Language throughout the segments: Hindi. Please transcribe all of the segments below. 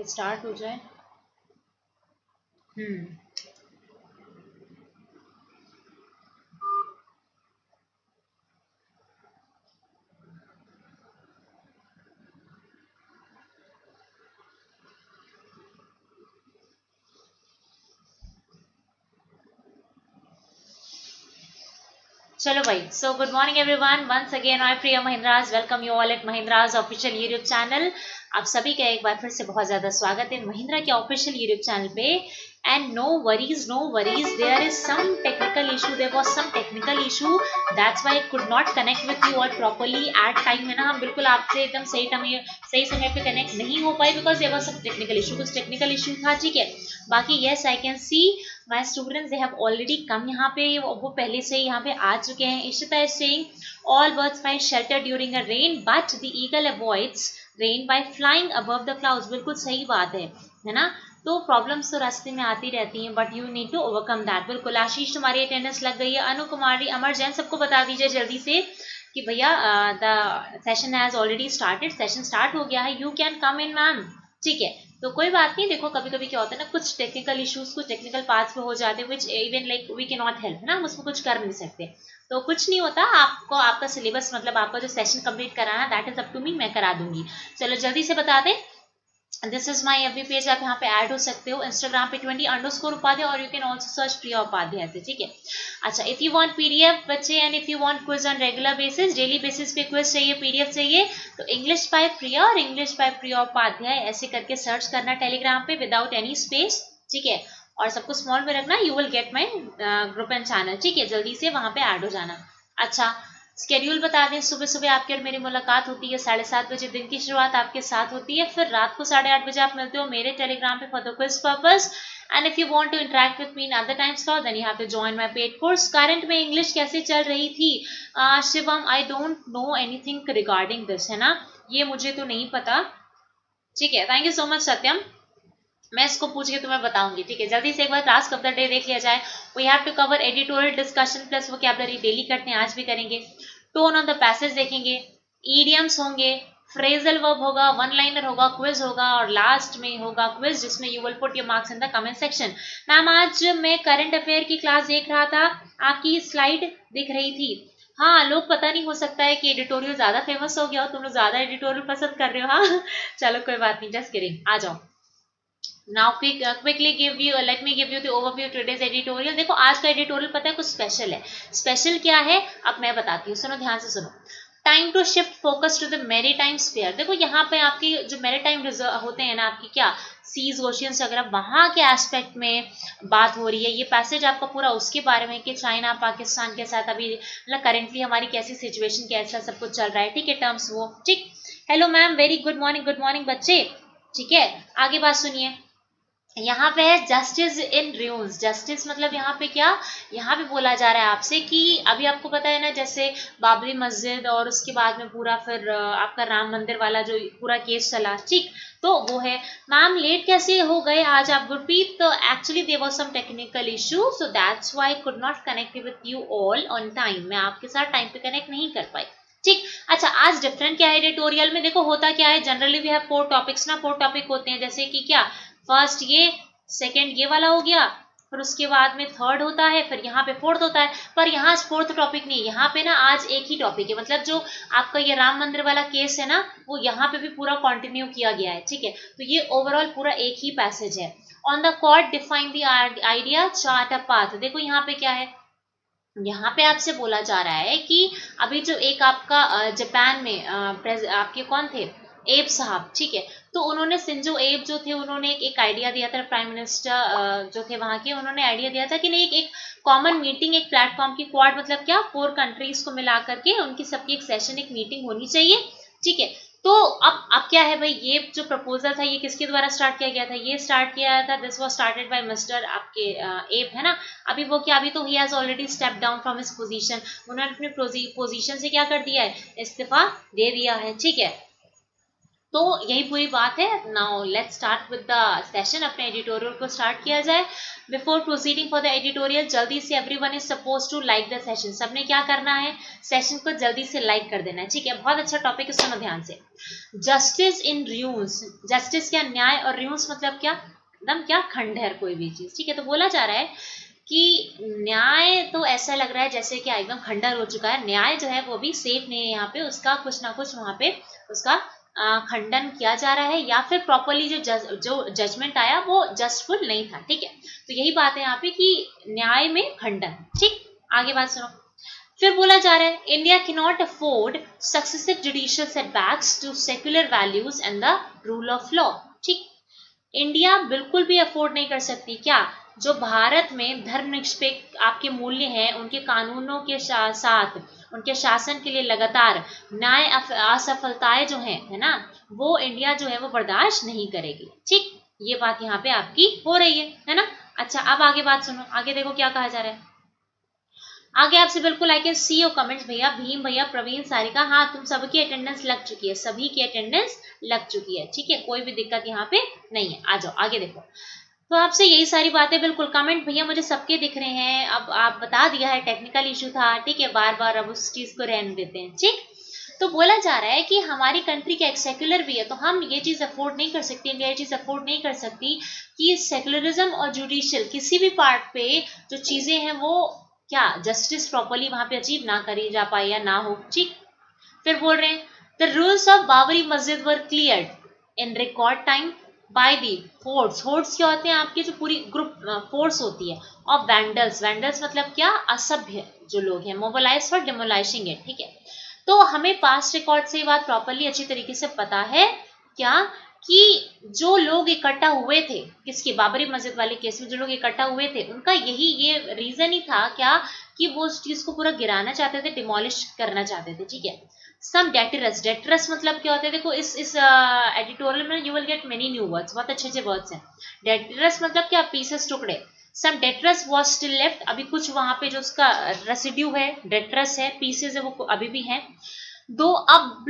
ये स्टार्ट हो जाए। हम्म। चलो भाई so good morning everyone once again I Priya Mahindra's welcome you all at Mahindra's official YouTube channel आप सभी का एक बार फिर से बहुत ज़्यादा स्वागत है महिंद्रा के ऑफिशियल यूट्यूब चैनल पे. And no worries no worries there is some technical issue was some technical issue. That's why I could not connect with you all properly at time है ना. हम बिल्कुल आपसे एकदम सही समय सही समय पे कनेक्ट नहीं हो पाए because there was some technical issue कुछ टेक्निकल इशू था, ठीक है? बाकी yes I can see my students they have already come यहाँ पे वो पहले से यहाँ पे आ चुके हैं। Ishita is saying all birds find shelter during a rain, but the eagle avoids rain by flying above the clouds. बिल्कुल सही बात है है ना? तो प्रॉब्लम्स तो रास्ते में आती रहती हैं but you need to overcome that बिल्कुल, आशीष तुम्हारी अटेंडेंस लग गई है। अनु कुमारी, अमर जैन सबको बता दीजिए जल्दी से कि भैया the session has already started session start हो गया है। You can come in ma'am ठीक है तो कोई बात नहीं, देखो कभी कभी क्या होता है ना, कुछ टेक्निकल इश्यूज़ कुछ टेक्निकल पार्ट्स में हो जाते हैं which even like we can not help है ना, हम उसमें कुछ कर नहीं सकते। तो कुछ नहीं होता, आपको, आपका सिलेबस मतलब आपका जो सेशन कंप्लीट कराना that is up to me मैं करा दूँगी। चलो, जल्दी से बता दें this is my F page आप यहाँ पे ऐड हो सकते हो। इंस्टाग्राम पे ट्वेंटी अंडर स्कोर उपाध्याय और you can also search Priya Upadhyay से, ठीक है? अच्छा इफ़ यू वांट पीडीएफ बच्चे and if you want quiz on regular basis daily basis पे क्विज चाहिए पीडीएफ चाहिए तो इंग्लिश बाय प्रिया और इंग्लिश बाय प्रिया उपाध्याय ऐसे करके सर्च करना टेलीग्राम पे विदाउट एनी स्पेस ठीक है? और सबको स्मॉल में रखना you will get my group and channel ठीक है? जल्दी से वहाँ पे ऐड हो जाना। अच्छा स्केड्यूल बता दें सुबह सुबह आपके और मेरी मुलाकात होती है, साढ़े सात बजे दिन की शुरुआत आपके साथ होती है, फिर रात को साढ़े आठ बजे आप मिलते हो मेरे टेलीग्राम पे for the quiz purpose and if you want to interact with me in other times slot then you have to join my paid course current में इंग्लिश कैसे चल रही थी? Shivam I don't know anything regarding this है ना? ये मुझे तो नहीं पता। ठीक है thank you so much Satyam मैं इसको पूछ के तुम्हें बताऊँगी, ठीक है? जल्दी से एक बार क्लास कब द डे देख लिया जाए। We have to cover editorial discussion plus वो कैबलरी डेली करते हैं आज भी करेंगे। टोन ऑन द पैसेज देखेंगे। ईडियम्स होंगे फ्रेजल वर्ब होगा वन लाइनर होगा क्विज होगा और लास्ट में होगा क्विज जिसमें you will put your marks in the comment section ma'am आज मैं करंट अफेयर की क्लास देख रहा था। आपकी स्लाइड दिख रही थी। हाँ लोग पता नहीं हो सकता है कि एडिटोरियल ज़्यादा फ़ेमस हो गया हो, तुम लोग ज़्यादा एडिटोरियल पसंद कर रहे हो। हाँ चलो कोई बात नहीं जस्ट किरिंग आ जाओ। Now quick quickly give you let me give you the overview today's editorial देखो, आज का एडिटोरियल पता है कुछ स्पेशल है। स्पेशल क्या है? अब मैं बताती हूँ। सुनो, ध्यान से सुनो। Time to shift focus to the मेरी टाइम स्पेयर देखो, यहाँ पे आपकी जो मेरी टाइम रिज़र्व होते हैं ना, आपकी क्या? सीज ओशियंस वगैरह वहाँ के एस्पेक्ट में बात हो रही है, ये पैसेज आपका पूरा उसके बारे में कि चाइना पाकिस्तान के साथ अभी मतलब करेंटली हमारी कैसी सिचुएशन कैसा सब कुछ चल रहा है। ठीक है टर्म्स वो। ठीक। Hello ma'am very good morning good morning बच्चे। ठीक है? आगे बात सुनिए। यहाँ पे है जस्टिस इन रूल्स जस्टिस मतलब यहाँ पे क्या? यहाँ पे बोला जा रहा है आपसे कि अभी आपको पता है ना, जैसे बाबरी मस्जिद और उसके बाद में पूरा फिर आपका राम मंदिर वाला जो पूरा केस चला, ठीक? तो वो है, मैम लेट कैसे हो गए? आज आप गुरप्रीत तो actually there was some technical issue so that's why could not connect with you all on time मैं आपके साथ टाइम पे कनेक्ट नहीं कर पाई. ठीक? अच्छा आज डिफरेंट क्या है एडिटोरियल में? देखो, होता क्या है generally we have four topics ना फोर टॉपिक होते हैं, जैसे कि क्या? फ़र्स्ट ये, सेकेंड ये वाला हो गया, फिर उसके बाद में थर्ड होता है, फिर यहाँ पे फोर्थ होता है, पर यहाँ फोर्थ टॉपिक नहीं, यहाँ पे ना आज एक ही टॉपिक है मतलब जो आपका ये राम मंदिर वाला केस है ना, वो यहाँ पे भी पूरा कंटिन्यू किया गया है, ठीक है? तो ये ओवरऑल पूरा एक ही पैसेज है। On the Quad define the idea chart a path देखो यहाँ पे क्या है? यहाँ पे आपसे बोला जा रहा है कि अभी जो एक आपका जापान में आपके कौन थे? एब साहब ठीक है? तो उन्होंने सिंजो एब जो थे उन्होंने एक, एक आइडिया दिया था प्राइम मिनिस्टर जो थे वहाँ के उन्होंने आइडिया दिया था कि नहीं एक, कॉमन मीटिंग एक प्लेटफॉर्म की क्वाड मतलब क्या? फोर कंट्रीज़ को मिला करके उनकी सबकी एक सेशन एक मीटिंग होनी चाहिए ठीक है? तो अब अब क्या है भाई? ये जो प्रपोजल था ये किसके द्वारा स्टार्ट किया गया था? ये स्टार्ट किया गया था this was started by mister आपके एप है ना? अभी वो क्या अभी तो ही has already step down from his position उन्होंने अपने पोजीशन से क्या कर दिया है? इस्तीफा दे दिया है ठीक है? तो यही पूरी बात है। Now let's start with the session अपने एडिटोरियल को स्टार्ट किया जाए। Before proceeding for the editorial जल्दी से everyone is suppose to like the session सबने क्या करना है? सेशन को जल्दी से लाइक कर देना है। ठीक है? बहुत अच्छा टॉपिक है, सुनो ध्यान से। जस्टिस इन रियूज जस्टिस क्या? न्याय और रियूज मतलब क्या? एकदम क्या? खंडहर कोई भी चीज़। ठीक है? तो बोला जा रहा है कि न्याय तो ऐसा लग रहा है जैसे कि एकदम खंडर हो चुका है। न्याय जो है वो भी सेफ़ नहीं है यहाँ पे। उसका कुछ ना कुछ वहाँ पे उसका खंडन किया जा रहा है या फिर प्रॉपरली जो जज, जो जजमेंट आया वो जस्टफुल नहीं था ठीक है? तो यही बात है यहाँ पे कि न्याय में खंडन ठीक? आगे बात सुनो। फिर बोला जा रहा है India can not afford successive judicial setbacks to secular values and the rule of law ठीक? इंडिया बिल्कुल भी अफोर्ड नहीं कर सकती क्या? जो भारत में धर्मनिरपेक्ष आपके मूल्य हैं उनके कानूनों के साथ उनके शासन के लिए लगातार न्याय असफलताएँ जो हैं, है ना, वो इंडिया जो है वो बर्दाश्त नहीं करेगी। ठीक, ये बात यहाँ पे आपकी हो रही है है ना? अच्छा अब आगे बात सुनो। आगे देखो क्या कहा जा रहा है। आगे आपसे बिल्कुल I can see your comments भैया, भीम भैया, प्रवीण सारिका हाँ तुम सबकी अटेंडेंस लग चुकी है, सभी की अटेंडेंस लग चुकी है। ठीक है, कोई भी दिक्कत यहाँ पे नहीं है। आ जाओ, आगे देखो। तो आपसे यही सारी बातें, बिल्कुल कमेंट भैया मुझे सबके दिख रहे हैं। अब आप बता दिया है टेक्निकल इशू था, ठीक है बार बार अब उस चीज़ को रहने देते हैं, ठीक? तो बोला जा रहा है कि हमारी कंट्री का एक सेक्युलर भी है तो हम ये चीज़ अफोर्ड नहीं कर सकती, इंडिया ये चीज़ अफोर्ड नहीं कर सकती कि सेक्युलरिज्म और जुडिशियल किसी भी पार्ट पे जो चीज़ें हैं वो क्या जस्टिस प्रॉपरली वहाँ पे अचीव ना करी जा पाए या ना हो, ठीक? फिर बोल रहे हैं the rules of Babri Masjid were clear in record time by the force force क्या होते हैं? आपकी जो पूरी ग्रुप फोर्स होती है। और वैंडल्स वैंडल्स मतलब क्या? असभ्य जो लोग हैं। मोबिलाइज फॉर डिमोलाइजिंग इट ठीक है? तो हमें पास्ट रिकॉर्ड से बात प्रॉपरली अच्छी तरीके से पता है क्या? कि जो लोग इकट्ठा हुए थे, किसके? बाबरी मस्जिद वाले केस में जो लोग इकट्ठा हुए थे, उनका यही ये रीजन ही था क्या? कि वो उस चीज़ को पूरा गिराना चाहते थे डिमोलिश करना चाहते थे। ठीक है? सम डेटरस डेटरस मतलब क्या होता है? देखो, इस इस एडिटोरियल में you will get many new words बहुत अच्छे अच्छे वर्ड्स हैं। डेटरस मतलब क्या? पीसेस टुकड़े। Some debris was still left अभी कुछ वहाँ पे जो उसका रेसिड्यू है डेटरस है पीसेस है, वो अभी भी है। दो, अब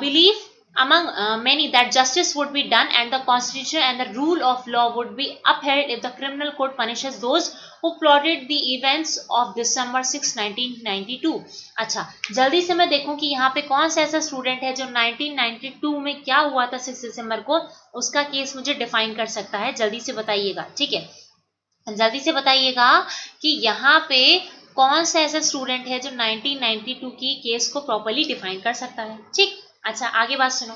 believe among uh, many that justice would be done and the constitution and the rule of law would be upheld if the criminal court punishes those who plotted the events of December 6 1992 अच्छा जल्दी से मैं देखूँ कि यहाँ पे कौन सा ऐसा स्टूडेंट है जो 1992 में क्या हुआ था 6 दिसंबर को उसका केस मुझे डिफाइन कर सकता है जल्दी से बताइएगा ठीक है जल्दी से बताइएगा कि यहाँ पे कौन सा ऐसा स्टूडेंट है जो 1992 की केस को प्रॉपरली डिफाइन कर सकता है ठीक अच्छा आगे बात सुनो।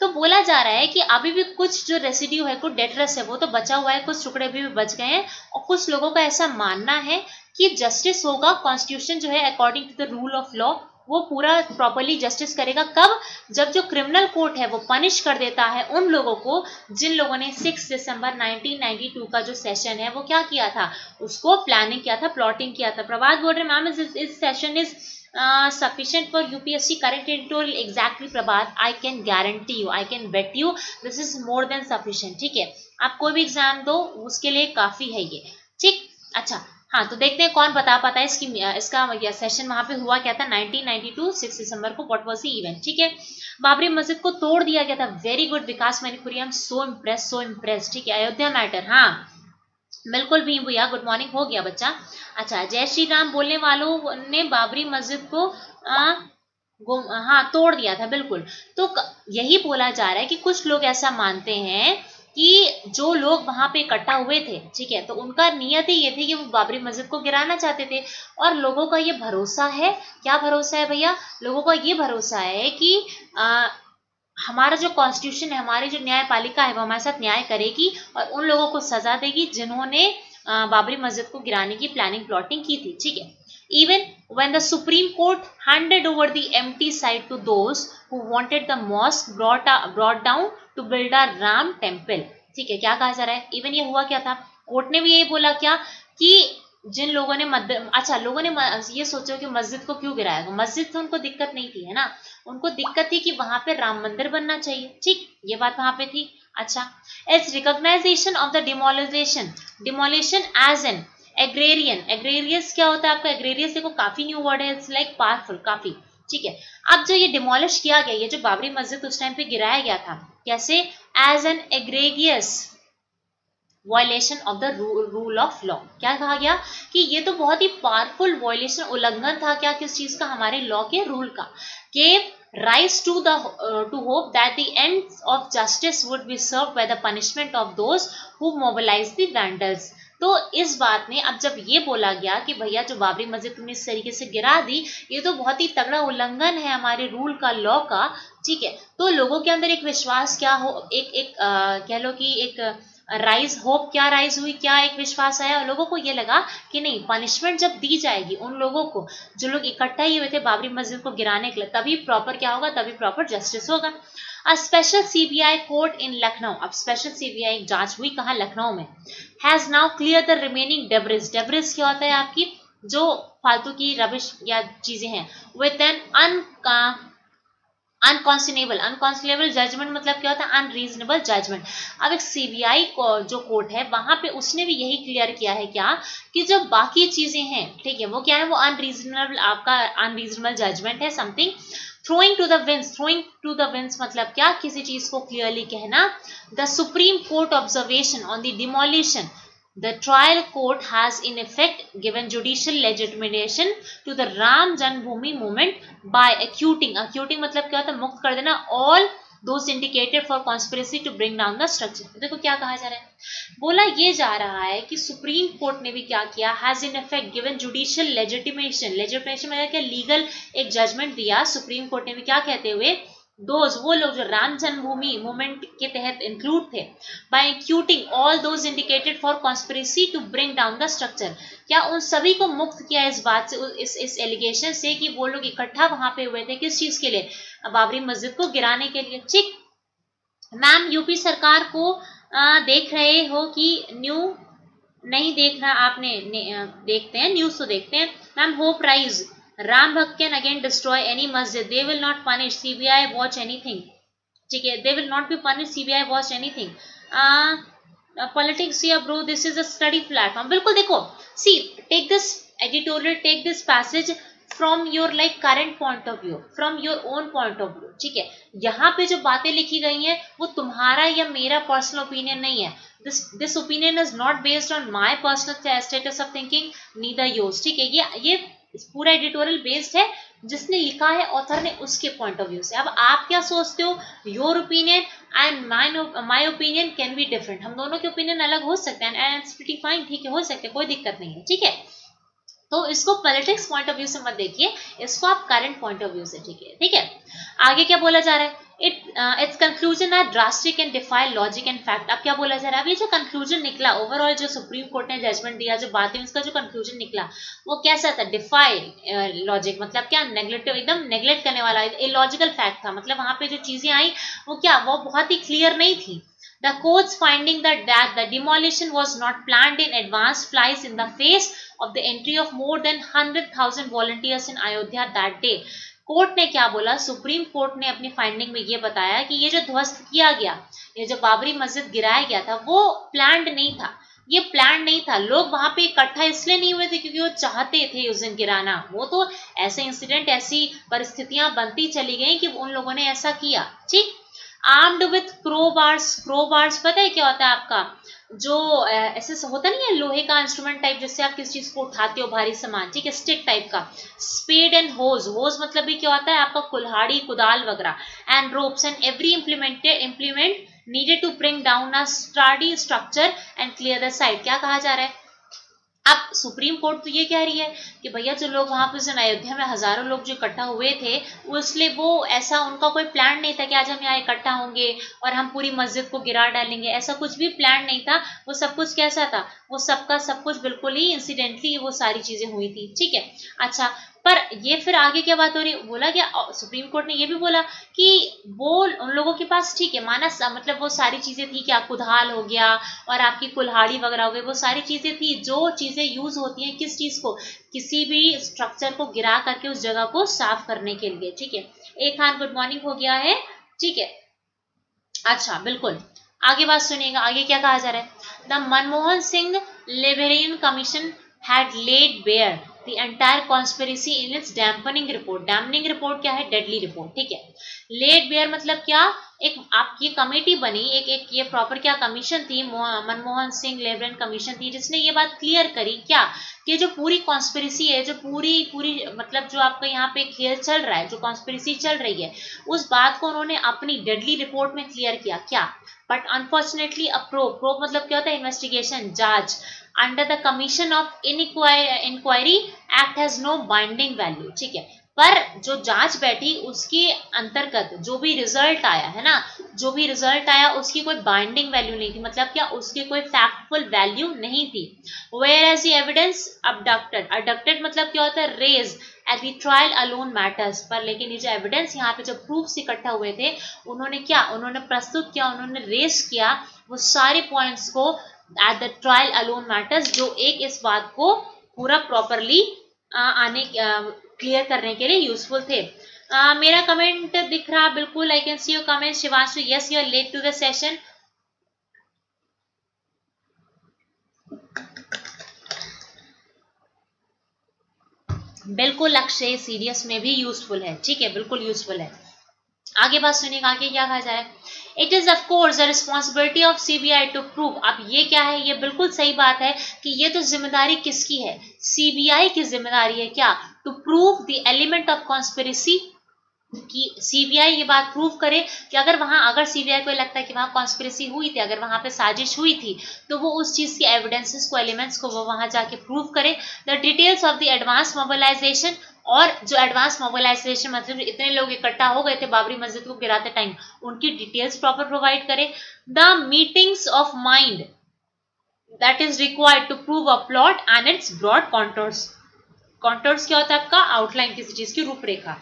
तो बोला जा रहा है कि अभी भी कुछ जो रेसिड्यू है कुछ डेटरस है वो तो बचा हुआ है कुछ टुकड़े भी, भी बच गए हैं और कुछ लोगों का ऐसा मानना है कि जस्टिस होगा कॉन्स्टिट्यूशन जो है according to the rule of law वो पूरा प्रॉपरली जस्टिस करेगा। कब? जब जो क्रिमिनल कोर्ट है वो पनिश कर देता है उन लोगों को जिन लोगों ने 6 दिसंबर 1992 का जो सेशन है वो क्या किया था? उसको प्लानिंग किया था प्लॉटिंग किया था। प्रभात बोल रहे मैम इस session is uh, sufficient for UPSC current editorial exactly Prabhat I can guarantee you I can bet you this is more than sufficient ठीक है? आप कोई भी एग्ज़ाम दो उसके लिए काफ़ी है ये ठीक? अच्छा हाँ तो देखते हैं कौन बता पाता है इसकी इसका या सेशन वहाँ पे हुआ क्या था? 1992 6 दिसंबर को व्हाट वाज द इवेंट ठीक है? बाबरी मस्जिद को तोड़ दिया गया था very good Vikas Manipuri I am so impress so impress ठीक है? अयोध्या मैटर हाँ। बिल्कुल भी भैया गुड मॉर्निंग हो गया बच्चा। अच्छा जय श्री राम बोलने वालों ने बाबरी मस्जिद को आ, हाँ तोड़ दिया था बिल्कुल। तो यही बोला जा रहा है कि कुछ लोग ऐसा मानते हैं कि जो लोग वहाँ पे इकट्ठा हुए थे ठीक है तो उनका नियत ही ये थी कि वो बाबरी मस्जिद को गिराना चाहते थे। और लोगों का ये भरोसा है क्या भरोसा है भैया? लोगों का ये भरोसा है कि आ, हमारा जो कॉन्स्टिट्यूशन है हमारी जो न्यायपालिका है वो हमारे साथ न्याय करेगी और उन लोगों को सजा देगी जिन्होंने बाबरी मस्जिद को गिराने की प्लानिंग प्लॉटिंग की थी ठीक है? Even when the supreme court handed over the empty site to those who wanted the mosque brought, brought down to build a ram ठीक है? क्या कहा जा रहा है? इवन ये हुआ क्या था? कोर्ट ने भी यही बोला क्या कि जिन लोगों ने मद अच्छा लोगों ने ये सोचो कि मस्जिद को क्यों गिराया? मस्जिद से उनको दिक्कत नहीं थी, है ना? उनको दिक्कत थी कि वहाँ पे राम मंदिर बनना चाहिए। ठीक, ये बात वहाँ पे थी। अच्छा it's recognisation of the demolisation demolition as an agrarian egregious क्या होता है आपका? एग्रेरियस देखो, काफ़ी न्यू वर्ड है इट्स लाइक पावरफुल काफ़ी। ठीक है, अब जो ये डिमोलिश किया गया, ये जो बाबरी मस्जिद उस टाइम पे गिराया गया था, कैसे? As an egregious violation of the rule of law क्या कहा गया? कि ये तो बहुत ही पावरफुल वायलेशन उल्लंघन था क्या किस चीज़ का? हमारे लॉ के रूल का। कि rise to the uh, to hope that the ends of justice would be served by the punishment of those who mobilize the vandals. तो इस बात ने अब जब ये बोला गया कि भैया जो बाबरी मस्जिद तुमने इस तरीके से गिरा दी ये तो बहुत ही तगड़ा उल्लंघन है हमारे रूल का लॉ का ठीक है? तो लोगों के अंदर एक विश्वास क्या हो एक एक आ, कह लो कि एक राइज होप क्या राइज हुई, क्या एक विश्वास आया? और लोगों को ये लगा कि नहीं पनिशमेंट जब दी जाएगी उन लोगों को, जो लोग इकट्ठा ही हुए थे बाबरी मस्जिद को गिराने के लिए, तभी प्रॉपर क्या होगा? तभी प्रॉपर जस्टिस होगा। A special CBI court in Lucknow अब स्पेशल सीबीआई जाँच हुई कहा? लखनऊ में। Has now clear the remaining debris debris क्या होता है आपकी? जो फालतू की रबिश या चीज़ें हैं। With an un unconscionable unconscionable judgement मतलब क्या होता है? अनरीजनेबल जजमेंट अब एक सीबीआई जो कोर्ट है, वहाँ पे उसने भी यही क्लियर किया है क्या? कि जो बाकी चीज़ें हैं, ठीक है, वो क्या है? वो अनरीजनेबल आपका अनरीजनेबल जजमेंट है something throwing to the winds throwing to the winds मतलब क्या? किसी चीज़ को क्लियरली कहना. The supreme court observation on the demolition The trial court has in effect given judicial legitimation to the Ram Janmabhoomi movement by acquitting. Acquitting मतलब क्या होता है मुक्त कर देना all those indicated for conspiracy to bring down the structure. देखो क्या कहा जा रहा है बोला ये जा रहा है कि सुप्रीम कोर्ट ने भी क्या किया has in effect given judicial legitimation legitimation मतलब क्या लीगल एक जजमेंट दिया सुप्रीम कोर्ट ने भी क्या कहते हुए दोज वो लोग जो राम जन्मभूमि मूवमेंट के तहत इंक्लूड थे by including all those indicated for conspiracy to bring down the structure क्या उन सभी को मुक्त किया इस बात से इस इस एलिगेशन से कि वो लोग इकट्ठा वहाँ पे हुए थे किस चीज़ के लिए? बाबरी मस्जिद को गिराने के लिए। ठीक। मैम यूपी सरकार को आ, देख रहे हो कि न्यू नहीं देख रहा आपने देखते हैं न्यूज़ तो देखते हैं। Ma'am hope rise. राम भक्त can again destroy any masjid they will not punish C B I watch anything ठीक है? They will not be punish CBI watch anything politics या bro this is a study platform बिल्कुल देखो see take this editorial take this passage from your like current point of view from your own point of view ठीक है? यहाँ पे जो बातें लिखी गई हैं, वो तुम्हारा या मेरा पर्सनल ओपिनियन नहीं है. This this opinion is not based on my personal status of thinking neither yours ठीक है? ये ये पूरा एडिटोरियल बेस्ड है, जिसने लिखा है ऑथर ने उसके पॉइंट ऑफ़ व्यू से। अब आप क्या सोचते हो? Your opinion and my opinion can be different हम दोनों के ओपिनियन अलग हो सकते हैं एंड फाइन ठीक है, हो सकते हैं, कोई दिक्कत नहीं है, ठीक है? तो इसको पॉलिटिक्स पॉइंट ऑफ़ व्यू से मत देखिए, इसको आप करंट पॉइंट ऑफ़ व्यू से ठीक है ठीक है? आगे क्या बोला जा रहा है? It it's conclusion are drastic and defy logic and fact अब क्या बोला जा रहा है? ये जो कंक्लूजन निकला ओवरऑल जो सुप्रीम कोर्ट ने जजमेंट दिया जो बातें उसका जो कंक्लूजन निकला वो कैसा था? डिफाई लॉजिक uh, मतलब क्या नेग्लेक्टिव एकदम नेग्लेक्ट करने वाला इलॉजिकल फैक्ट था। मतलब वहाँ पे जो चीज़ें आई वो क्या वो बहुत ही क्लियर नहीं थी। The court's finding that, that the demolition was not planned in advance flies in the face of the entry of more than 100,000 volunteers in Ayodhya that day. Court ने क्या बोला? सुप्रीम कोर्ट ने अपनी फाइंडिंग में ये बताया कि ये जो ध्वस्त किया गया, ये जो बाबरी मस्जिद गिराया गया था, वो प्लान नहीं था। ये प्लान नहीं था। लोग वहाँ पे इकट्ठा इसलिए नहीं हुए थे क्योंकि वो चाहते थे उस दिन गिराना। वो तो ऐसे इंसिडेंट ऐसी परिस्थितियाँ बनती चली गई कि उन लोगों ने ऐसा किया। ठीक? आर्म्ड विथ क्रोबार्स क्रोबार्स पता है क्या होता है आपका? जो ऐसे होता नहीं है लोहे का इंस्ट्रूमेंट टाइप जिससे आप किस चीज़ को उठाते हो भारी सामान, ठीक है? स्टिक टाइप का। स्पेड एंड होज होज मतलब भी क्या होता है? आपका कुल्हाड़ी, कुदाल वगैरह। And ropes and every implemented implement needed to bring down a study structure and clear the side क्या कहा जा रहा है? अब सुप्रीम कोर्ट तो ये कह रही है कि भैया जो लोग वहाँ पर जो अयोध्या में हज़ारों लोग जो इकट्ठा हुए थे वो इसलिए वो ऐसा उनका कोई प्लान नहीं था कि आज हम यहाँ इकट्ठा होंगे और हम पूरी मस्जिद को गिरा डालेंगे। ऐसा कुछ भी प्लान नहीं था। वो सब कुछ कैसा था? वो सबका सब कुछ बिल्कुल ही इंसिडेंटली वो सारी चीज़ें हुई थी। ठीक है? अच्छा पर ये फिर आगे क्या बात हो रही? बोला गया सुप्रीम कोर्ट ने ये भी बोला कि वो उन लोगों के पास ठीक है, माना मतलब वो सारी चीज़ें थी क्या कुदाल हो गया और आपकी कुल्हाड़ी वगैरह हो गई, वो सारी चीज़ें थी, जो चीज़ें यूज़ होती हैं किस चीज़ को? किसी भी स्ट्रक्चर को गिरा करके उस जगह को साफ़ करने के लिए, ठीक है? एक खान गुड मॉर्निंग हो गया है, ठीक है? अच्छा बिल्कुल। आगे बात सुनिएगा, आगे क्या कहा जा रहा है? The Manmohan Singh Liberhan commission had laid bare the entire conspiracy in its damning report damning report क्या है? डेडली रिपोर्ट ठीक है? लेट बेयर मतलब क्या? एक आपकी कमेटी बनी, एक एक ये प्रॉपर क्या कमीशन थी? मनमोहन सिंह लेबरेंट कमीशन थी, जिसने ये बात क्लियर करी। क्या? कि जो पूरी कॉन्स्पेरेसी है, जो पूरी पूरी मतलब जो आपका यहाँ पे खेल चल रहा है, जो कॉन्स्पेरेसी चल रही है, उस बात को उन्होंने अपनी डेडली रिपोर्ट में क्लियर किया। क्या? But unfortunately a probe probe मतलब क्या होता है? इन्वेस्टिगेशन जाँच। Under the commission of inquiry act has no binding value ठीक है? पर जो जाँच बैठी, उसके अंतर्गत जो भी रिज़ल्ट आया, है ना? जो भी रिज़ल्ट आया, उसकी कोई बाइंडिंग वैल्यू नहीं थी मतलब क्या उसकी कोई फैक्टफुल वैल्यू नहीं थी? Where as evidence abducted adducted मतलब क्या होता है? Raise at the trial alone matters पर लेकिन ये जो एविडेंस यहाँ पे जो प्रूफ्स इकट्ठा हुए थे, उन्होंने क्या? उन्होंने प्रस्तुत किया, उन्होंने रेस किया, वो सारे पॉइंट्स को at the trial alone matters जो एक इस बात को पूरा प्रॉपरली आने क्लियर करने के लिए यूजफुल थे। uh, मेरा कमेंट दिख रहा बिल्कुल I can see your comment Shivashu yes you are late to the session बिल्कुल अक्षय सीरियस में भी यूजफुल है ठीक है बिल्कुल यूजफुल है। आगे बात सुनिएगा आगे क्या कहा जाए। It is of course the responsibility of C B I to prove अब ये क्या है? ये बिल्कुल सही बात है कि ये तो ज़िम्मेदारी किसकी है? सीबीआई की ज़िम्मेदारी है क्या? To prove the element of conspiracy कि सीबीआई ये बात प्रूव करे कि अगर वहाँ, अगर सीबीआई को लगता है कि वहाँ कॉन्स्पिरसी हुई थी, अगर वहाँ पे साजिश हुई थी तो वो उस चीज़ के एविडेंसेस को एलिमेंट्स को वो वहाँ जाके प्रूव करे। The details of the advance mobilisation और जो एडवांस मोबिलाइजेशन मतलब इतने लोग इकट्ठा हो गए थे, बाबरी मस्जिद को गिराते टाइम उनकी डिटेल्स प्रॉपर प्रोवाइड करे। The meetings of mind that is required to prove a plot and its broad contours contours क्या होता है आपका? आउटलाइन किसी चीज़ की रूपरेखा।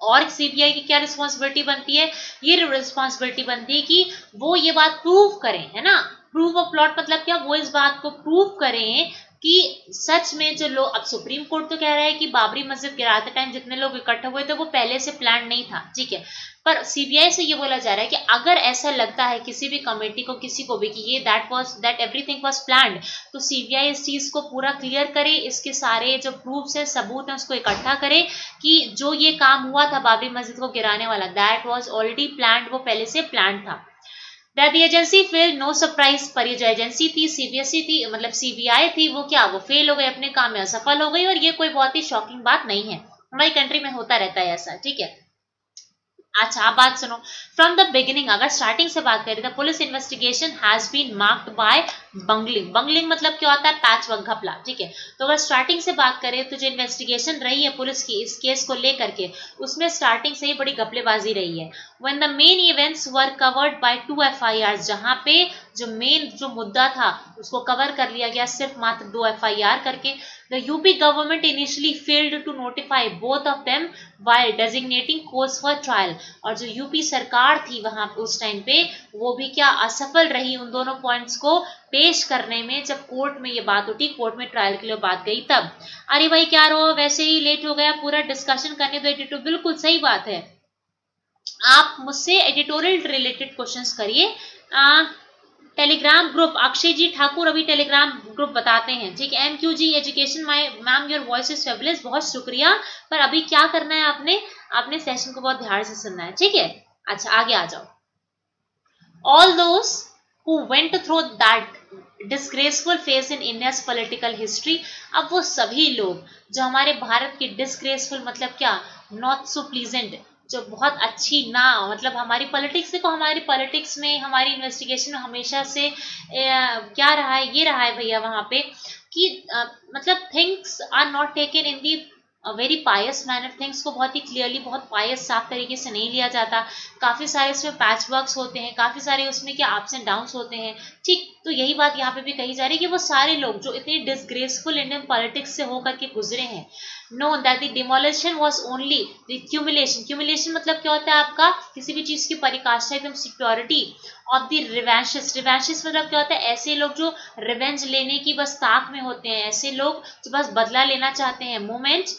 और सीबीआई की क्या रिस्पॉन्सिबिलिटी बनती है? ये रिस्पॉन्सिबिलिटी बनती है कि वो ये बात प्रूव करें, है ना? प्रूफ ऑफ़ प्लॉट मतलब क्या? वो इस बात को प्रूव करें कि सच में जो लोग, अब सुप्रीम कोर्ट तो कह रहा है कि बाबरी मस्जिद गिराते टाइम जितने लोग इकट्ठे हुए थे, वो पहले से प्लान नहीं था, ठीक है? पर सीबीआई से ये बोला जा रहा है कि अगर ऐसा लगता है किसी भी कमेटी को, किसी को भी कि ये that was that everything was plan तो सीबीआई इस चीज़ को पूरा क्लियर करे, इसके सारे जो प्रूफ्स है, सबूत है, उसको इकट्ठा करे कि जो ये काम हुआ था बाबरी मस्जिद को गिराने वाला दैट वॉज़ ऑलरेडी प्लान वो पहले से प्लान था। That agency fail no surprise पर ये जो एजेंसी थी सीबीएसई थी मतलब सीबीआई थी, वो क्या, वो फेल हो गई अपने काम में, असफल हो गई, और ये कोई बहुत ही शॉकिंग बात नहीं है। हमारी कंट्री में होता रहता है ऐसा, ठीक है? अच्छा आप बात सुनो। फ्रॉम द बिगिनिंग अगर स्टार्टिंग से बात करें तो police investigation has been marked by bungling bungling मतलब क्या होता है? पैच व घपला, ठीक है? तो अगर स्टार्टिंग से बात करें तो जो इन्वेस्टिगेशन रही है पुलिस की, इस केस को लेकर के, उसमें स्टार्टिंग से ही बड़ी घपलेबाजी रही है। Main events were covered by two F I R जहाँ पे जो मेन जो मुद्दा था, उसको कवर कर लिया गया सिर्फ़ मात्र दो एफ़ आई आर करके। The UP government initially failed to notify both of them while designating courts for trial और जो यूपी सरकार थी वहाँ उस टाइम पे, वो भी क्या असफल रही उन दोनों पॉइंट्स को पेश करने में जब कोर्ट में ये बात उठी कोर्ट में ट्रायल के लिए बात गई तब। अरे भाई, क्या रो, वैसे ही लेट हो गया, पूरा डिस्कशन करने दो एडिटो बिल्कुल सही बात है। आप मुझसे एडिटोरियल रिलेटेड क्वेश्चंस करिए। टेलीग्राम ग्रुप अक्षय जी ठाकुर अभी टेलीग्राम ग्रुप बताते हैं। ठीक है M Q G education my ma'am your voice is fabulous बहुत शुक्रिया। पर अभी क्या करना है आपने? आपने सेशन को बहुत ध्यान से सुनना है। ठीक है? अच्छा आगे आ जाओ। ऑल दोस्त who went through that disgraceful face in India's political history अब वो सभी लोग जो हमारे भारत की डिस्ग्रेसफुल मतलब क्या? नॉट सो प्लीजेंट जो बहुत अच्छी ना मतलब हमारी पॉलिटिक्स देखो हमारी पॉलिटिक्स में हमारी इन्वेस्टिगेशन में हमेशा से ए, क्या रहा है ये रहा है भैया वहाँ पे कि आ, मतलब things are not taken in the very pious manner things को बहुत ही क्लियरली बहुत पायस साफ़ तरीके से नहीं लिया जाता। काफ़ी सारे उसमें पैच वर्क्स होते हैं काफ़ी सारे उसमें क्या अप्स एंड डाउन्स होते हैं। ठीक तो यही बात यहाँ पे भी कही जा रही है कि वो सारे लोग जो इतनी डिसग्रेसफुल इंडियन पॉलिटिक्स से होकर के गुजरे हैं no that the demolition was only the cumulation cumulation मतलब क्या होता है आपका? किसी भी चीज़ की परिकाष्ठा एकदम security of the revanchists revanchists मतलब क्या होता है? ऐसे लोग जो रिवेंज लेने की बस ताक में होते हैं, ऐसे लोग जो बस बदला लेना चाहते हैं. मोमेंट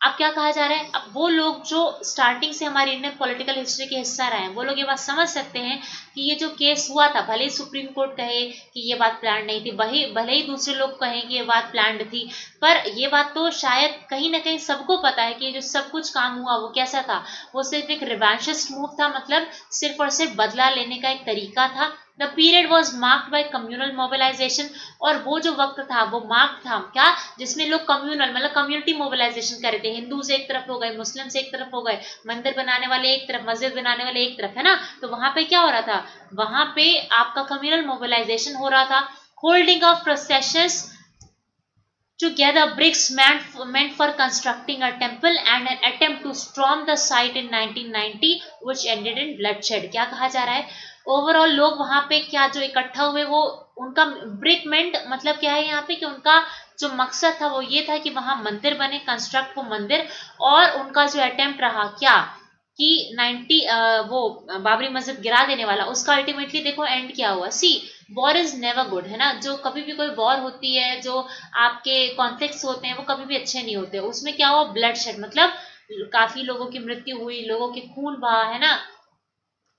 अब क्या कहा जा रहा है? अब वो लोग जो स्टार्टिंग से हमारी इंडियन पॉलिटिकल हिस्ट्री के हिस्सा रहे हैं, वो लोग ये बात समझ सकते हैं कि ये जो केस हुआ था, भले ही सुप्रीम कोर्ट कहे कि ये बात प्लान नहीं थी भले भले ही दूसरे लोग कहें कि ये बात प्लान थी, पर ये बात तो शायद कहीं ना कहीं सबको पता है कि जो सब कुछ काम हुआ, वो कैसा था? वो सिर्फ़ एक रिवांशिस्ट मूव था मतलब सिर्फ़ और सिर्फ़ बदला लेने का एक तरीका था the period was marked by communal mobilisation और वो जो वक्त था वो मार्क था। क्या? जिसमें लोग कम्युनल मतलब कम्युनिटी मोबिलाइजेशन कर रहे थे। हिंदू से एक तरफ़ हो गए मुस्लिम से एक तरफ़ हो गए मंदिर बनाने वाले एक तरफ़ मस्जिद बनाने वाले एक तरफ़ है ना? तो वहाँ पे क्या हो रहा था? वहाँ पे आपका कम्युनल मोबिलाइजेशन हो रहा था। Holding of processions together bricks meant, meant for constructing a temple and an attempt to storm the site in 1990 which ended in bloodshed क्या कहा जा रहा है? ओवरऑल लोग वहाँ पे क्या जो इकट्ठा हुए, वो उनका ब्रिकमेंट मतलब क्या है यहाँ पे कि उनका जो मकसद था वो ये था कि वहाँ मंदिर बने कंस्ट्रक्ट हो मंदिर और उनका जो अटेम्प्ट रहा क्या कि 90 वो बाबरी मस्जिद गिरा देने वाला। उसका अल्टीमेटली देखो एंड क्या हुआ। See war is never good है ना? जो कभी भी कोई वॉर होती है, जो आपके कॉन्फ्लिक्ट होते हैं, वो कभी भी अच्छे नहीं होते। उसमें क्या हुआ? ब्लड शेड मतलब काफ़ी लोगों की मृत्यु हुई, लोगों के खून बहा, है ना?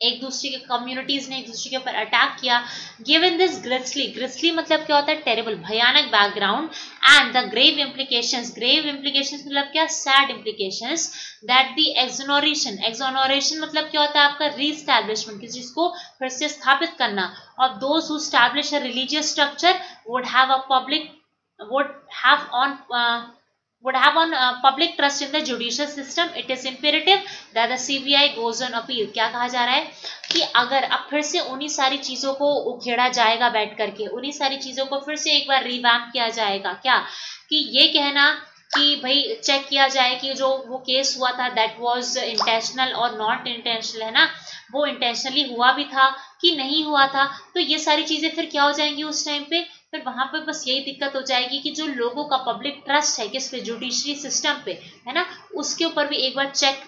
एक दूसरे के कम्युनिटीज ने एक दूसरे के ऊपर अटैक किया। गिवन दिस ग्रिस्ली ग्रिस्ली मतलब क्या होता है? टेरेबल भयानक background and the grave implications grave implications मतलब क्या? Sad implications that the exoneration exoneration मतलब क्या होता है? आपका रीस्टैब्लिशमेंट किसी चीज़ को फिर से स्थापित करना। और those who establish a religious structure would have a public have on uh, would have on uh, public trust in the judicial system. It is imperative that the CBI goes on appeal. क्या कहा जा रहा है? कि अगर अब फिर से उन्हीं सारी चीज़ों को उखेड़ा जाएगा बैठ करके उन्हीं सारी चीज़ों को फिर से एक बार रिवैम्प किया जाएगा क्या? कि ये कहना कि भाई चेक किया जाए कि जो वो केस हुआ था that was intentional or not intentional है ना? वो इंटेंशनली हुआ भी था कि नहीं हुआ था? तो ये सारी चीज़ें फिर क्या हो जाएँगी उस टाइम पे? फिर वहाँ पर बस यही दिक्कत हो जाएगी कि जो लोगों का पब्लिक ट्रस्ट है किस पे जुडिशरी सिस्टम पे, है ना, उसके ऊपर भी एक बार चेक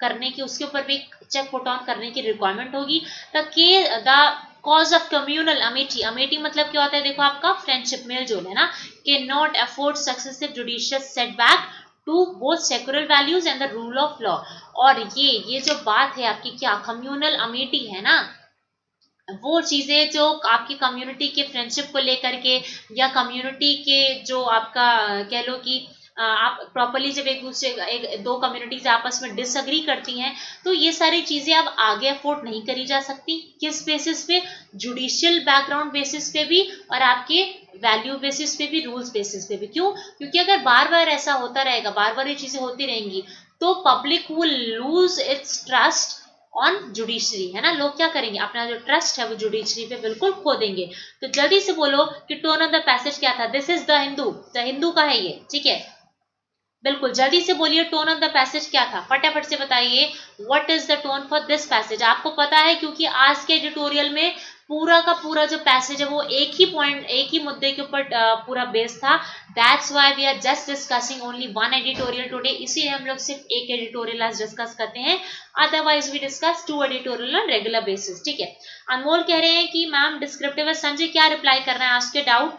करने की, उसके ऊपर भी चेक पुट ऑन करने की रिक्वायरमेंट होगी, ताकि the cause of communal amity amity मतलब क्या होता है, देखो आपका फ्रेंडशिप मेल जोल है ना के not afford successive judicial setback to both secular values and the rule of law और ये ये जो बात है आपकी क्या कम्युनल अमेठी है ना वो चीज़ें जो आपकी कम्युनिटी के फ्रेंडशिप को लेकर के या कम्युनिटी के जो आपका, कह लो कि आप प्रॉपरली जब एक दूसरे, एक, दो कम्युनिटीज आपस में डिसअग्री करती हैं तो ये सारी चीज़ें अब आगे अफोर्ड नहीं करी जा सकती। किस बेसिस पे? जुडिशियल बैकग्राउंड बेसिस पे भी और आपके वैल्यू बेसिस पे भी रूल्स बेसिस पे भी। क्यों? क्योंकि अगर बार बार ऐसा होता रहेगा बार बार ये चीज़ें होती रहेंगी तो public will lose its trust on judiciary है ना? लोग क्या करेंगे? अपना जो ट्रस्ट है, वो जुडिशरी पे बिल्कुल खो देंगे। तो जल्दी से बोलो कि टोन ऑफ़ द पैसेज क्या था? This is the Hindu the Hindu का है ये, ठीक है? बिल्कुल, जल्दी से बोलिए टोन ऑफ़ द पैसेज क्या था? फटाफट से बताइए what is the tone for this passage आपको पता है, क्योंकि आज के एडिटोरियल में पूरा का पूरा जो पैसेज है वो एक ही पॉइंट एक ही मुद्दे के ऊपर पूरा बेस था। That's why we are just discussing only one editorial today इसीलिए हम लोग सिर्फ़ एक एडिटोरियल आज डिस्कस करते हैं। Otherwise we discuss two editorial on regular basis ठीक है? अनमोल कह रहे हैं कि, मैम डिस्क्रिप्टिव है। संजय क्या रिप्लाई करना है? आज के डाउट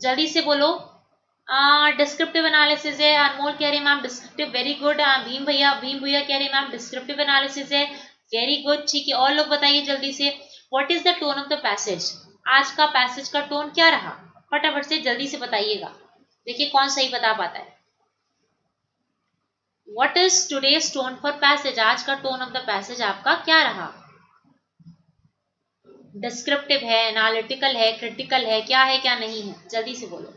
जल्दी से बोलो। डिस्क्रिप्टिव एनालिसिस है। अनमोल कह रहे हैं, ma'am descriptive very good Bhim भैया भीम भैया कह रहे हैं, मैम डिस्क्रिप्टिव एनालिसिस है। वेरी गुड ठीक है। और लोग बताइए जल्दी से। What is the tone of the passage आज का पैसेज का टोन क्या रहा? फटाफट से जल्दी से बताइएगा। देखिए कौन सही बता पाता है। What is today's tone for passage आज का टोन ऑफ़ द पैसेज आपका क्या रहा? डिस्क्रिप्टिव है एनालिटिकल है क्रिटिकल है, क्या है, क्या नहीं है? जल्दी से बोलो।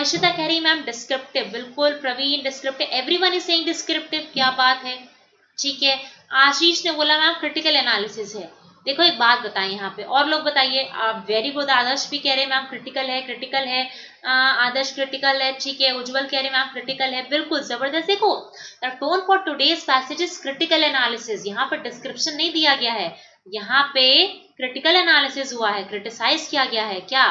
इशिता कह रही मैम डिस्क्रिप्टिव बिल्कुल Praveen descriptive everyone is saying descriptive क्या बात है? ठीक है आशीष ने बोला, मैम क्रिटिकल एनालिसिस है। देखो, एक बात बताएँ यहाँ पे। और लोग बताइए, आप वेरी गुड आदर्श भी कह रहे हैं, मैम क्रिटिकल है क्रिटिकल है। आदर्श क्रिटिकल है, ठीक है। उज्जवल कह रहे हैं, मैम क्रिटिकल है। बिल्कुल, ज़बरदस्त। देखो tone for today's passage is critical analysis यहाँ पर डिस्क्रिप्शन नहीं दिया गया है। यहाँ पे क्रिटिकल एनालिसिस हुआ है क्रिटिसाइज किया गया है। क्या?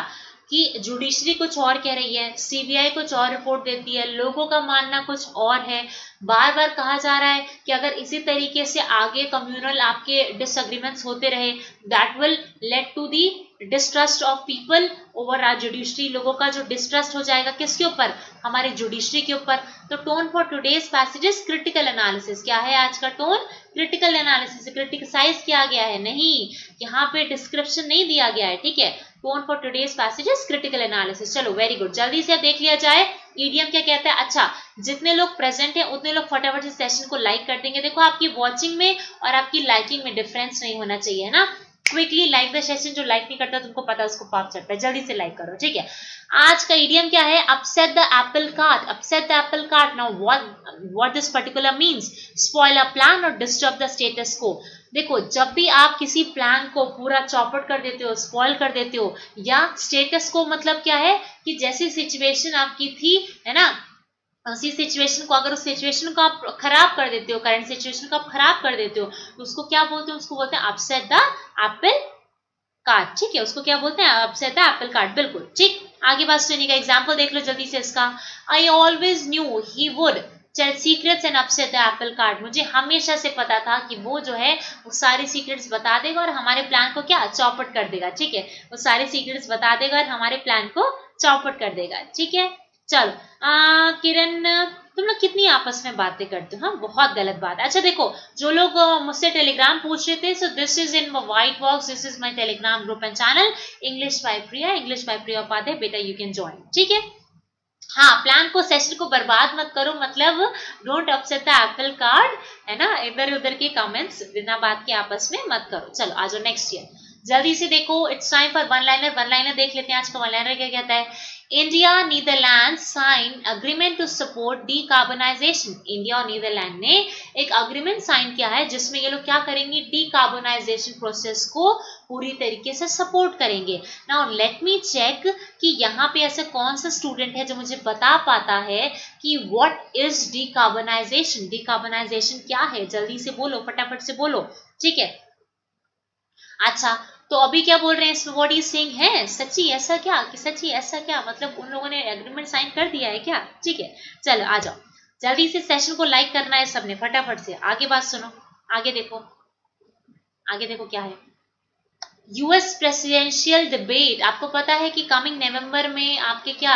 कि जुडिशरी कुछ और कह रही है सीबीआई कुछ और रिपोर्ट देती है, लोगों का मानना कुछ और है। बार बार कहा जा रहा है कि अगर इसी तरीके से आगे कम्युनल आपके डिसएग्रीमेंट्स होते रहे that will lead to the distrust of people over our judiciary लोगों का जो डिस्ट्रस्ट हो जाएगा किसके ऊपर? हमारे जुडिशरी के ऊपर। तो tone for today's passages critical analysis क्या है आज का टोन क्रिटिकल एनालिसिस क्रिटिसाइज किया गया है। नहीं, यहाँ पे डिस्क्रिप्शन नहीं दिया गया है, ठीक है? Tone for today's passages critical analysis चलो वेरी गुड जल्दी से देख लिया जाए ईडीएम क्या कहता है? अच्छा जितने लोग प्रेजेंट हैं, उतने लोग फटाफट से सेशन को लाइक कर देंगे। देखो, आपकी वॉचिंग में और आपकी लाइकिंग में डिफरेंस नहीं होना चाहिए, है ना? क्विकली लाइक द सेशन जो लाइक नहीं करता तुमको पता उसको पाप चढ़ता है जल्दी से लाइक करो, ठीक है? आज का इडियम क्या है? Upset the apple cart upset the apple cart now what what this particular means spoil a plan or disturb the status quo देखो, जब भी आप किसी प्लान को पूरा चौपट कर देते हो स्पॉइल कर देते हो, या स्टेटस को मतलब क्या है? कि जैसी सिचुएशन आपकी थी, है ना? उसी सिचुएशन को, अगर उस सिचुएशन को आप खराब कर देते हो करंट सिचुएशन को आप खराब कर देते हो तो उसको क्या बोलते हैं? उसको बोलते हैं अपसेट द एप्पल कार्ड ठीक है? उसको क्या बोलते हैं? अपसेट द एप्पल कार्ड बिल्कुल, ठीक। आगे बात सुनिएगा एग्ज़ाम्पल देख लो जल्दी से इसका। I always knew he would चल secrets and upset the apple cart मुझे हमेशा से पता था कि वो जो है, वो सारे सीक्रेट्स बता देगा और हमारे प्लान को क्या चौपट कर देगा, ठीक है? वो सारे सीक्रेट्स बता देगा और हमारे प्लान को चौपट कर देगा, ठीक है? चलो किरण, तुम लोग कितनी आपस में बातें करते हो हाँ? बहुत गलत बात है। अच्छा देखो, जो लोग मुझसे टेलीग्राम पूछ रहे थे so this is in white box this is my Telegram group and channel. English by Priya English by Priya Upadhyay, बेटा यू कैन ज्वाइन ठीक है? हाँ प्लान को सेशन को बर्बाद मत करो मतलब don't upset the apple cart है ना? इधर उधर के कमेंट्स बिना बात के आपस में मत करो। चलो, आज नेक्स्ट ईयर जल्दी से देखो it's time for one liner one liner देख लेते हैं आज का वन लाइनर क्या कहता है। India Netherland sign agreement to support decarbonisation India और नीदरलैंड ने एक अग्रीमेंट साइन किया है, जिसमें ये लोग क्या करेंगे? डीकार्बोनाइजेशन प्रोसेस को पूरी तरीके से सपोर्ट करेंगे। नाउ लेट मी चेक कि यहाँ पे ऐसा कौन सा स्टूडेंट है जो मुझे बता पाता है कि व्हाट इज़ डीकार्बोनाइजेशन डीकार्बोनाइजेशन क्या है? जल्दी से बोलो, फटाफट से बोलो। ठीक है? अच्छा तो अभी क्या बोल रहे हैं? वॉट इज़ सिंग है? सच्ची ऐसा क्या? कि सच्ची ऐसा क्या? मतलब उन लोगों ने एग्रीमेंट साइन कर दिया है क्या? ठीक है, चलो आ जाओ। जल्दी से सेशन को लाइक करना है सबने, फटाफट से। आगे बात सुनो। आगे देखो। आगे देखो क्या है। यूएस प्रेसिडेंशियल डिबेट आपको पता है कि कमिंग नवंबर में आपके क्या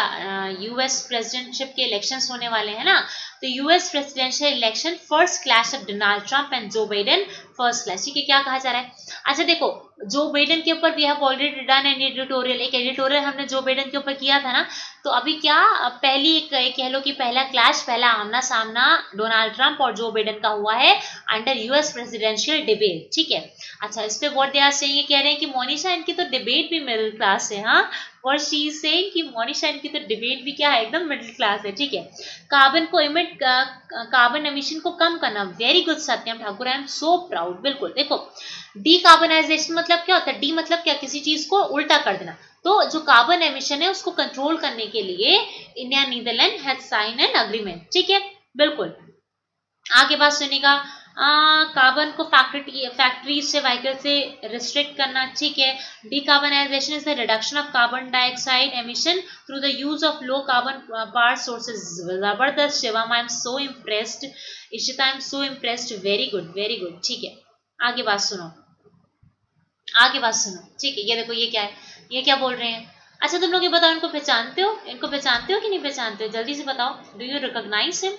यूएस प्रेसिडेंटशिप के इलेक्शंस होने वाले हैं ना? तो US presidential election first clash of Donald Trump and Joe Biden first clash ठीक है क्या कहा जा रहा है? अच्छा देखो जो बेडन के ऊपर we have already done an editorial एक एडिटोरियल हमने जो बेडन के ऊपर किया था ना? तो अभी क्या पहली एक, कह लो कि पहला क्लैश पहला आमना सामना डोनाल्ड ट्रंप और जो बेडन का हुआ है अंडर यूएस प्रेसिडेंशियल डिबेट ठीक है? अच्छा इस पे वोट दिया से ये कह रहे हैं कि मोनिशा इनकी तो डिबेट भी मिडिल क्लास है हाँ? और शी से कि मोनिशा इनकी तो डिबेट भी क्या है, एकदम मिडिल क्लास है, ठीक है? कार्बन को इमिट कार्बन एमिशन को कम करना very good Satyam Thakur I am so proud बिल्कुल, देखो डी डीकार्बनाइजेशन मतलब क्या होता है? डी मतलब क्या? किसी चीज़ को उल्टा कर देना। तो जो कार्बन एमिशन है, उसको कंट्रोल करने के लिए India Netherland has sign an agreement ठीक है? बिल्कुल। आगे बात सुनेगा कार्बन को फैक्ट्री फैक्ट्री से व्हीकल से रिस्ट्रिक्ट करना, ठीक है? Decarbonisation is the reduction of carbon dioxide emission through the use of low carbon power sources ज़बरदस्त Shivam I am so impressed Ishita I am so impressed very good very good ठीक है? आगे बात सुनो। आगे बात सुनो। ठीक है? ये देखो, ये क्या है? ये क्या बोल रहे हैं? अच्छा तुम लोग ये बताओ, इनको पहचानते हो? इनको पहचानते हो कि नहीं पहचानते हो? जल्दी से बताओ। Do you recognise him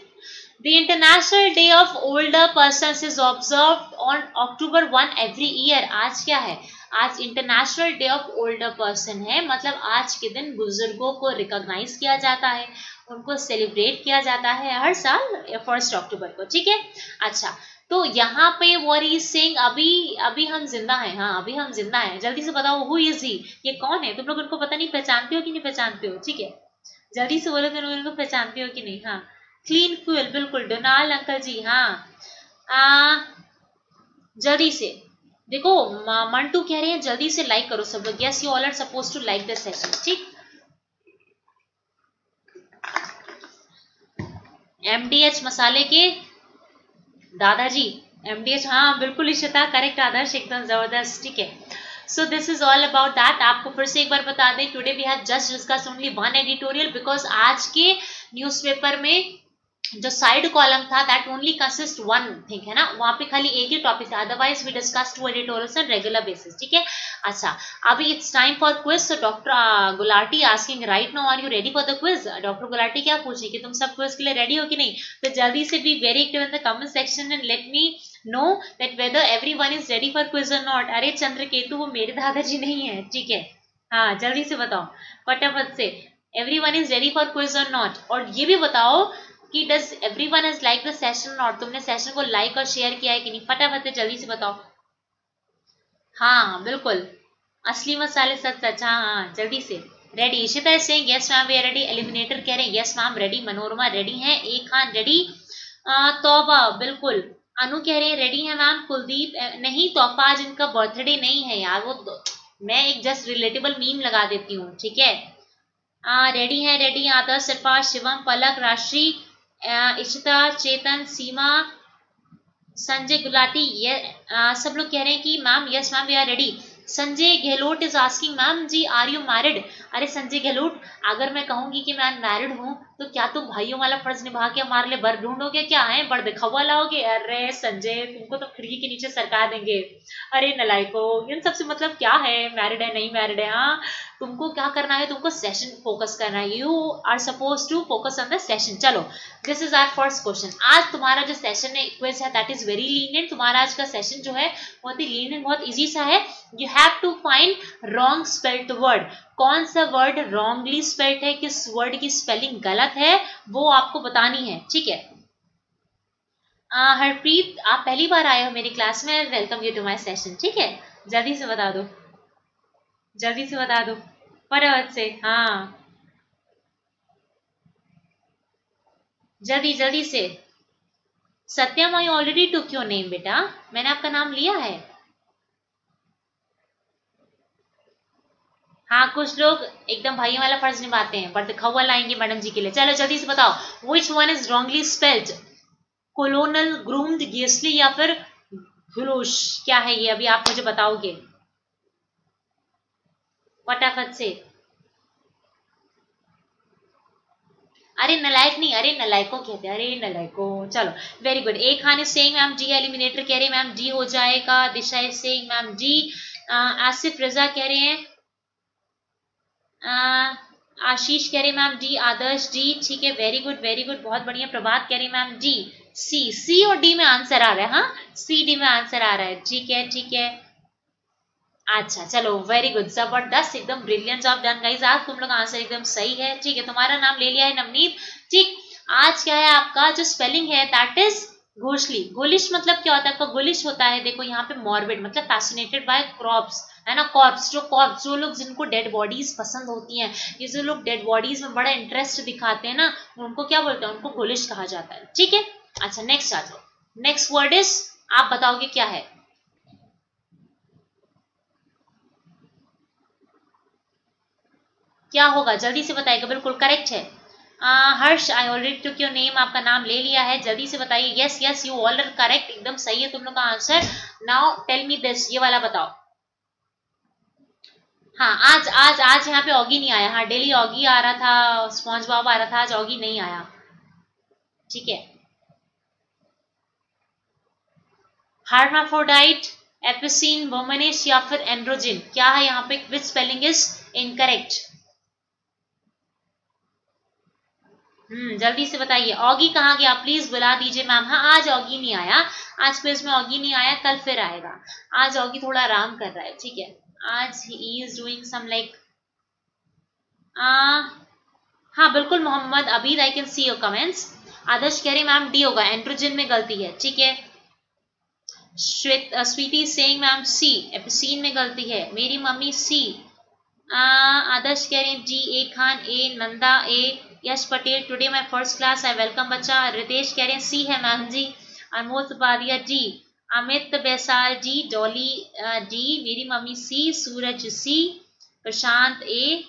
The International Day of Older Persons is observed on October 1 every year. आज क्या है? आज international day of older person है। मतलब आज के दिन बुज़ुर्गों को रिकॉग्नाइज किया जाता है, उनको सेलिब्रेट किया जाता है हर साल फ़र्स्ट अक्टूबर को। ठीक है? अच्छा तो यहाँ पे वरी सिंह अभी अभी हम ज़िंदा हैं। हाँ अभी हम ज़िंदा हैं। जल्दी से बताओ हु इज़ ही ये कौन है? तुम लोग उनको पता नहीं, पहचानते हो कि नहीं पहचानते हो? ठीक है? जल्दी से बोलो, तुम लोग उनको पहचानते हो कि नहीं? हाँ। क्लीन फ्यूल बिल्कुल डोनाल्ड अंकल जी हाँ। आ, जल्दी से। देखो मंटू कह रहे हैं जल्दी से लाइक करो सब लोग। Yes you all are suppose to like the session ठीक? एमडीएच मसाले के दादाजी एमडीएच हाँ बिल्कुल इशिता करेक्ट आदर्श एकदम ज़बरदस्त ठीक है। So this is all about that आपको फिर से एक बार बता दें today we have just discuss only one editorial because आज के न्यूज़पेपर में जो साइड कॉलम था that only consist one thing है ना? वहाँ पे खाली एक ही टॉपिक था। Otherwise we discuss two editorials on regular basis ठीक है? अच्छा अभी it's time for quiz so doctor Gulati asking right now are you ready for the quiz doctor Gulati क्या पूछे कि तुम सब क्विज के लिए रेडी हो कि नहीं? तो जल्दी से be very active in the comment section and let me know that whether every one is ready for quiz or not अरे, चंद्रकेतु, वो मेरे दादाजी नहीं है, ठीक है? हाँ जल्दी से बताओ। फटाफट से every one is ready for quiz or not और ये भी बताओ कि does every one is like the session और तुमने सेशन को लाइक और शेयर किया है कि नहीं? फटाफट जल्दी से बताओ। हाँ बिल्कुल। असली मसाले सच सच हाँ हाँ जल्दी से। रेडी इशिता से yes ma'am we are ready eliminator कह रहे हैं yes ma'am ready Manorama ready हैं? एक खान रेडी तोबा बिल्कुल। अनु कह रहे हैं रेडी है मैम कुलदीप? नहीं तोहफा आज इनका बर्थडे नहीं है यार वो तो, मैं एक जस्ट रिलेटेबल मीम लगा देती हूँ ठीक है? रेडी है रेडी आदर्श सिर्फा शिवम पलक राशि इशिता चेतन सीमा संजय गुलाटी ये आ, सब लोग कह रहे हैं कि ma'am yes ma'am we are ready Sanjay Gahlot is asking ma'am ji are you married अरे संजय गहलोत अगर मैं कहूँगी कि मैं मैरिड हूँ तो क्या तुम भाइयों वाला फ़र्ज़ निभा के हमारे लिए बर ढूंढोगे? क्या है? बर दिखावा लाओगे? अरे संजय तुमको तो खिड़की के नीचे सरका देंगे। अरे नलायको इन सबसे मतलब क्या है? मैरिड है नहीं मैरिड है हाँ? तुमको क्या करना है? तुमको सेशन फोकस करना है। You are suppose to focus on the session चलो this is our first question आज तुम्हारा जो सेशन है क्विज है दैट इज़ वेरी लीनियंट तुम्हारा आज का सेशन जो है, बहुत ही लीनियंट बहुत इजी सा है। You have to find wrong spelled word कौन सा वर्ड रॉन्गली स्पेल्ड है? किस वर्ड की स्पेलिंग गलत है? वो आपको बतानी है, ठीक है? हरप्रीत, आप पहली बार आए हो मेरी क्लास में? Welcome you to my session ठीक है? जल्दी से बता दो। जल्दी से बता दो। फटाफट से हाँ। जल्दी जल्दी से। Satyam I already took your name बेटा? मैंने आपका नाम लिया है। हाँ कुछ लोग एकदम भाई वाला फ़र्ज़ निभाते हैं बट खवा लाएँगे मैडम जी के लिए। चलो, जल्दी से बताओ which one is wrongly spelled colonel groomed गेस्ली या फिर घुलूश क्या है ये? अभी आप मुझे बताओगे। फटाफट से। अरे नलायक नहीं, अरे नलायकों कहते हैं अरे नलायको, चलो वेरी गुड एक Khan is saying ma'am ji eliminator कह रहे हैं मैम जी हो जाएगा। Disha is saying ma'am ji Asif Raza कह रहे हैं आशीष कह रहे हैं मैम जी आदर्श जी ठीक है वेरी गुड वेरी गुड बहुत बढ़िया। प्रभात कह रहे हैं मैम जी सी सी और डी में आंसर आ रहा है हाँ? सी डी में आंसर आ रहा है। ठीक है ठीक है। अच्छा चलो वेरी गुड ज़बरदस्त, एकदम ब्रिलियंस ऑफ़ डन गाइस आज तुम लोग आंसर एकदम सही है। ठीक है, तुम्हारा नाम ले लिया है नवनीत। ठीक, आज क्या है आपका? जो स्पेलिंग है दैट इज़ घोषली गोलिश मतलब क्या होता है? आपका गोलिश होता है, देखो, यहाँ पे मॉर्बिड मतलब फैसिनेटेड बाय क्रॉप्स है ना? कॉर्प्स जो कॉर्प्स जो लोग जिनको डेड बॉडीज पसंद होती हैं, ये जो लोग डेड बॉडीज में बड़ा इंटरेस्ट दिखाते हैं ना, उनको क्या बोलते हैं? उनको गोलिश कहा जाता है। ठीक है? अच्छा नेक्स्ट आ जाओ। नेक्स्ट वर्ड इज़ आप बताओगे क्या है? क्या होगा? जल्दी से बताइएगा। बिल्कुल करेक्ट है। Harsh I already took your name आपका नाम ले लिया है। जल्दी से बताइए। Yes yes you all correct एकदम सही है तुम लोग का answer now tell me this ये वाला बताओ। हाँ आज आज आज यहाँ पे ऑगी नहीं आया। हाँ डेली ऑगी आ रहा था, स्पॉन्ज आ रहा था, आज ऑगी नहीं आया। ठीक है। हार्माफोडाइट, एपिसिन वोमनिश या फिर एंड्रोजिन। क्या है यहाँ पे? Which spelling is incorrect hmm जल्दी से बताइए। ऑगी कहाँ गया? प्लीज़ बुला दीजिए मैम हाँ आज ऑगी नहीं आया। आज क्विज में ऑगी नहीं आया, कल फिर आएगा। आज ऑगी थोड़ा आराम कर रहा है, ठीक है? आज ही इज़ डूइंग सम लाइक हाँ बिल्कुल मोहम्मद अभी I can see your comments Adarsh कह रही मैम डी होगा। एंड्रोजन में गलती है, ठीक है? Shweta Sweety saying ma'am C epicene में गलती है। मेरी मम्मी सी आदर्श कह रही जी A Khan A Nanda A Yash Patel today my first class I welcome बच्चा रितेश कह रहे हैं सी है मैम जी अनमोल सुपारिया जी अमित बैसाल जी डॉली जी मेरी मम्मी सी, सूरज सी, प्रशांत ए।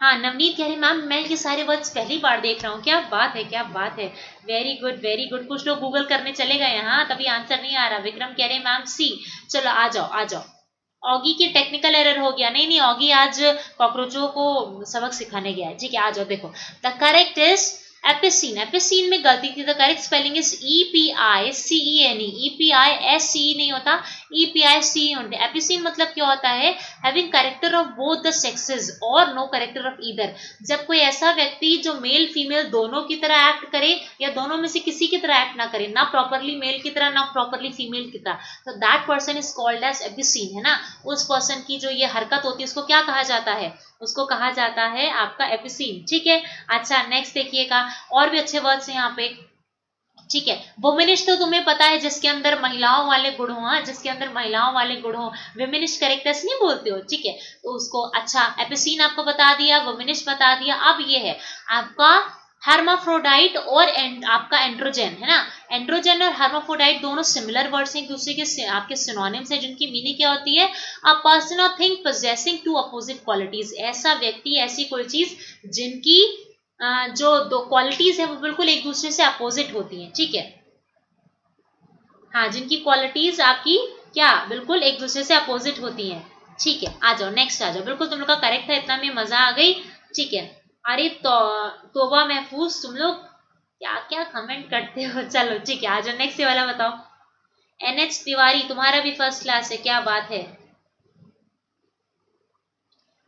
हाँ नवनीत कह रहे मैम मैं ये सारे वर्ड्स पहली बार देख रहा हूँ। क्या बात है, क्या बात है? वेरी गुड वेरी गुड कुछ लोग गूगल करने चले गए हाँ। तभी आंसर नहीं आ रहा। विक्रम कह रहे मैम सी चलो, आ जाओ आ जाओ। ऑगी के टेक्निकल एरर हो गया। नहीं नहीं ऑगी आज कॉकरोचों को सबक सिखाने गया है। ठीक है, आ जाओ, देखो। The correct is epicene epicene में गलती थी the correct spelling is E P I C E N E P I S C नहीं होता। होते एपिसीन मतलब क्या होता है? Having character of both the sexes और नो करेक्टर ऑफ़ ईदर जब कोई ऐसा व्यक्ति जो मेल फीमेल दोनों की तरह एक्ट करे या दोनों में से किसी की तरह एक्ट ना करे, ना प्रॉपरली मेल की तरह, ना प्रॉपरली फीमेल की तरह तो that person is called as epicene है ना? उस पर्सन की जो ये हरकत होती है, उसको क्या कहा जाता है? उसको कहा जाता है आपका एपिसीन ठीक है? अच्छा नेक्स्ट देखिएगा। और भी अच्छे वर्ड्स हैं यहाँ पे। ठीक है? वुमेनिश तो तुम्हें पता है जिसके अंदर महिलाओं वाले गुण हो हाँ, जिसके अंदर महिलाओं वाले गुण हो विमिनिश करेक्टर्स नहीं बोलते हो ठीक है? तो उसको अच्छा एपिसीन आपको बता दिया वुमेनिश बता दिया अब ये है आपका हार्माफ्रोडाइट और एंड, आपका एंड्रोजन है ना? एंड्रोजन और हार्माफ्रोडाइट दोनों सिमिलर वर्ड्स हैं दूसरे के आपके सिनोनिम्स हैं जिनकी मीनिंग क्या होती है? अ पर्सन और thing possessing two opposite qualities ऐसा व्यक्ति ऐसी कोई चीज़ जिनकी जो दो क्वालिटीज है, वो बिल्कुल एक दूसरे से अपोजिट होती हैं, ठीक है? हाँ जिनकी क्वालिटीज आपकी, क्या, बिल्कुल एक दूसरे से अपोजिट होती हैं, ठीक है? आ जाओ नेक्स्ट आ जाओ। बिल्कुल तुम लोग का करेक्ट है इतना में मज़ा आ गई, ठीक है? अरे तो तोबा महफूज, तुम लोग क्या क्या कमेंट करते हो? चलो, ठीक है, आ जाओ नेक्स्ट वाला बताओ। एन एच तिवारी, तुम्हारा भी फ़र्स्ट क्लास है, क्या बात है?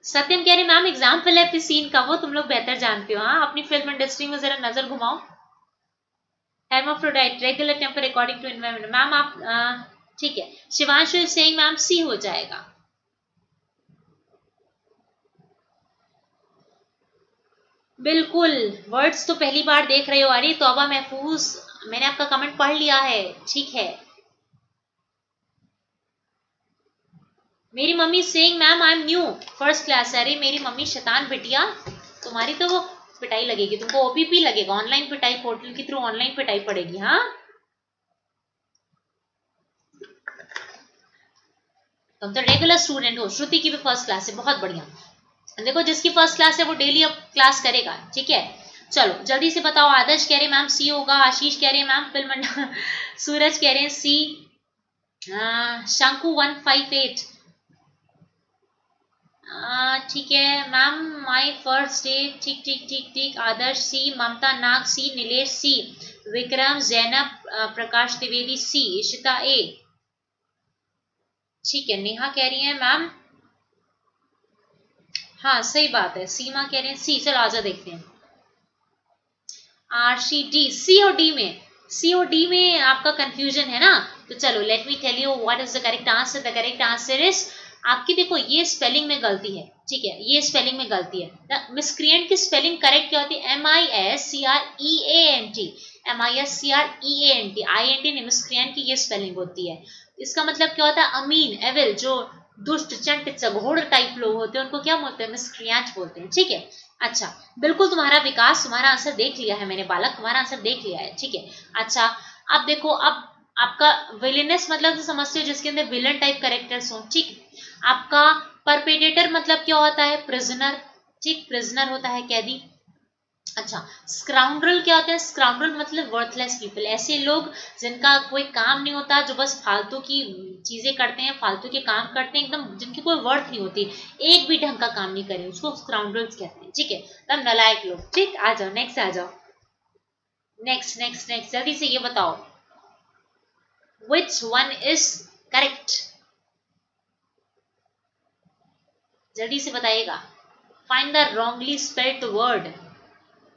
सत्यम कह रही, मैम एग्ज़ाम्पल है सीन का, वो तुम लोग बेहतर जानते हो। हाँ अपनी फ़िल्म इंडस्ट्री में जरा नज़र घुमाओ। Hermaphrodite regular temper according to environment ma'am, आप ठीक है। शिवांशु सेइंग मैम सी हो जाएगा। बिल्कुल वर्ड्स तो पहली बार देख रहे हो, अरे तोबा महफूज, मैंने आपका कमेंट पढ़ लिया है। ठीक है। मेरी mummy saying ma'am I am new first class अरे मेरी मम्मी शैतान बिटिया। तुम्हारी तो वो पिटाई लगेगी, तुमको ओपीपी लगेगा ऑनलाइन पिटाई पोर्टल के थ्रू ऑनलाइन पिटाई पड़ेगी हाँ? तुम तो रेगुलर स्टूडेंट हो, श्रुति की भी फ़र्स्ट क्लास है, बहुत बढ़िया। देखो जिसकी फ़र्स्ट क्लास है, वो डेली अब क्लास करेगा, ठीक है? चलो, जल्दी से बताओ, आदर्श कह रहे मैम सी होगा, आशीष कह रहे मैम फ़िल्म सूरज कह रहे हैं सी शंकु वन फाइव एट। ठीक है। मैम माय फ़र्स्ट डे ठीक ठीक ठीक ठीक। आदर्श सी ममता नाग सी नीलेश सी विक्रम, जैनब प्रकाश त्रिवेदी सी इशिता ए ठीक है, नेहा कह रही है मैम हाँ सही बात है। सीमा कह रहे हैं सी चलो आजा देखते हैं। आर सी डी सी और डी में। सी और डी में आपका कंफ्यूजन है ना? तो चलो let me tell you what is the correct answer the correct answer is आपकी देखो, ये स्पेलिंग में गलती है, ठीक है? ये स्पेलिंग में गलती है। मिसक्रियंट की स्पेलिंग करेक्ट क्या होती है? M I S C R E A N T M I S C R E A N T I N T miscreant की ये स्पेलिंग होती है। इसका मतलब क्या होता है? अमीन, एविल, जो दुष्ट, चंट, चघोड़ टाइप लोग होते हैं, उनको क्या बोलते हैं? मिसक्रियांच बोलते हैं, ठीक है? अच्छा बिल्कुल तुम्हारा विकास, तुम्हारा आंसर देख लिया है मैंने, बालक, तुम्हारा आंसर देख लिया है, ठीक है? अच्छा अब देखो, अब आपका विलेनेस मतलब तो समझते हो, जिसके अंदर विलन टाइप करेक्टर्स हो, ठीक आपका परपेडेटर मतलब क्या होता है? प्रिजनर ठीक? प्रिजनर होता है कैदी। अच्छा स्क्राउंड्रल क्या होता है? स्क्राउंड्रल मतलब वर्थलेस पीपल ऐसे लोग जिनका कोई काम नहीं होता, जो बस फालतू की चीज़ें करते हैं, फालतू के काम करते हैं, एकदम जिनकी कोई वर्थ नहीं होती, एक भी ढंग का काम नहीं करे, उसको स्क्राउंड्रल्स कहते हैं, ठीक है? तब नलायक लोग, ठीक? आ जाओ नेक्स्ट आ जाओ। नेक्स्ट नेक्स्ट नेक्स्ट जल्दी से ये बताओ। विच वन इज़ करेक्ट जल्दी से बताइएगा। Find the wrongly spelled word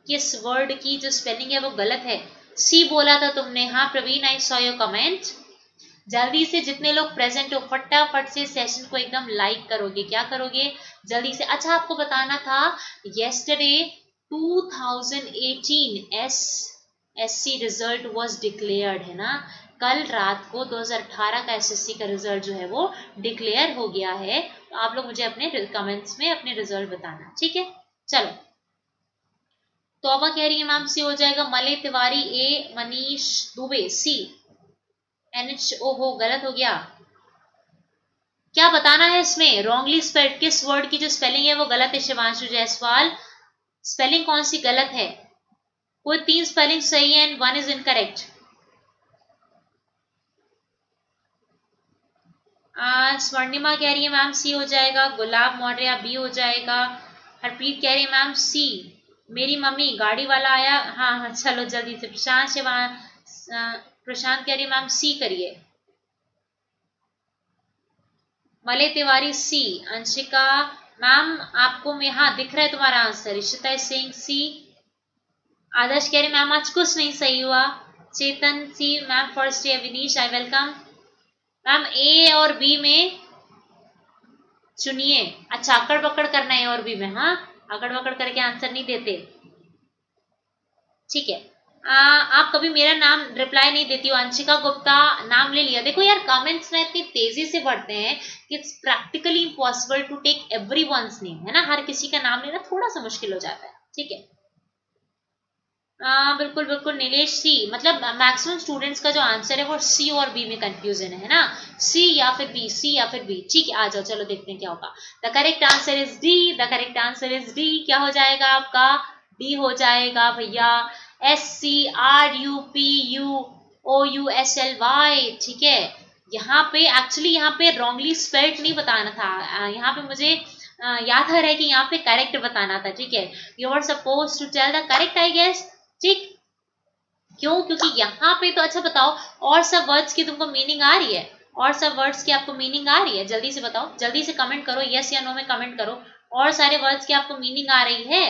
किस वर्ड की जो स्पेलिंग है वो गलत है? सी बोला था तुमने। हाँ Praveen I saw your comment जल्दी से जितने लोग प्रेजेंट हो, फटाफट से सेशन को एकदम लाइक करोगे। क्या करोगे? जल्दी से। अच्छा आपको बताना था yesterday 2018 S SC result was declared है ना? कल रात को 2018 का एसएससी का रिज़ल्ट जो है वो डिक्लेयर हो गया है। तो आप लोग मुझे अपने कमेंट्स में अपने रिज़ल्ट बताना, ठीक है? चलो। तोबा कह रही है मैम सी हो जाएगा। Malay Tiwari, A, Manish, Dubey C N H O हो गलत हो गया। क्या बताना है इसमें? रॉन्गली स्पेल्ड किस वर्ड की जो स्पेलिंग है वो गलत है, शिवांशु जायसवाल? स्पेलिंग कौन सी गलत है? कोई तीन स्पेलिंग सही है and one is incorrect Swarnima कह रही है, मैम, सी हो जाएगा। गुलाब मौर्या, बी हो जाएगा। हरप्रीत कह रही है, मैम, सी। मेरी मम्मी गाड़ी वाला आया। हाँ हाँ चलो जल्दी से। प्रशांत शिवा प्रशांत कह रही है, मैम, सी करिए। मले तिवारी, सी। अंशिका, मैम, आपको हाँ दिख रहा है तुम्हारा आंसर। इशिता सिंह, सी। आदर्श कह रहे मैम, आज कुछ नहीं सही हुआ। Chetan, C. Ma'am, first year Vinish I welcome. Ma'am A और बी में चुनिए। अच्छा अकड़ बकड़ करना है और बी में हाँ? अकड़ बकड़ करके आंसर नहीं देते। ठीक है। आ, आप कभी मेरा नाम रिप्लाई नहीं देती हो? अंशिका गुप्ता नाम ले लिया। देखो यार कमेंट्स में इतनी तेज़ी से बढ़ते हैं कि it's practically impossible to take every name है ना? हर किसी का नाम लेना थोड़ा सा मुश्किल हो जाता है। ठीक है। आ, बिल्कुल बिल्कुल नीलेश सी मतलब मैक्सिमम स्टूडेंट्स का जो आंसर है वो सी और बी में कंफ्यूजन है ना? सी या फिर बी सी या फिर बी ठीक है आ जाओ चलो देखते हैं क्या होगा। The correct answer is D the correct answer is D क्या हो जाएगा आपका? डी हो जाएगा भैया S C R U P U O U S L Y ठीक है? यहाँ पे एक्चुअली यहाँ पे रॉन्गली स्पेल्ड नहीं बताना था। यहाँ पे मुझे याद आ रहा है कि यहाँ पे करेक्ट बताना था ठीक है? You are suppose to tell the correct I guess ठीक? क्यों? क्योंकि यहाँ पे तो अच्छा बताओ, और सब वर्ड्स की तुमको मीनिंग आ रही है। और सब वर्ड्स की आपको मीनिंग आ रही है। जल्दी से बताओ, जल्दी से कमेंट करो यस या नो में कमेंट करो। और सारे वर्ड्स की आपको मीनिंग आ रही है?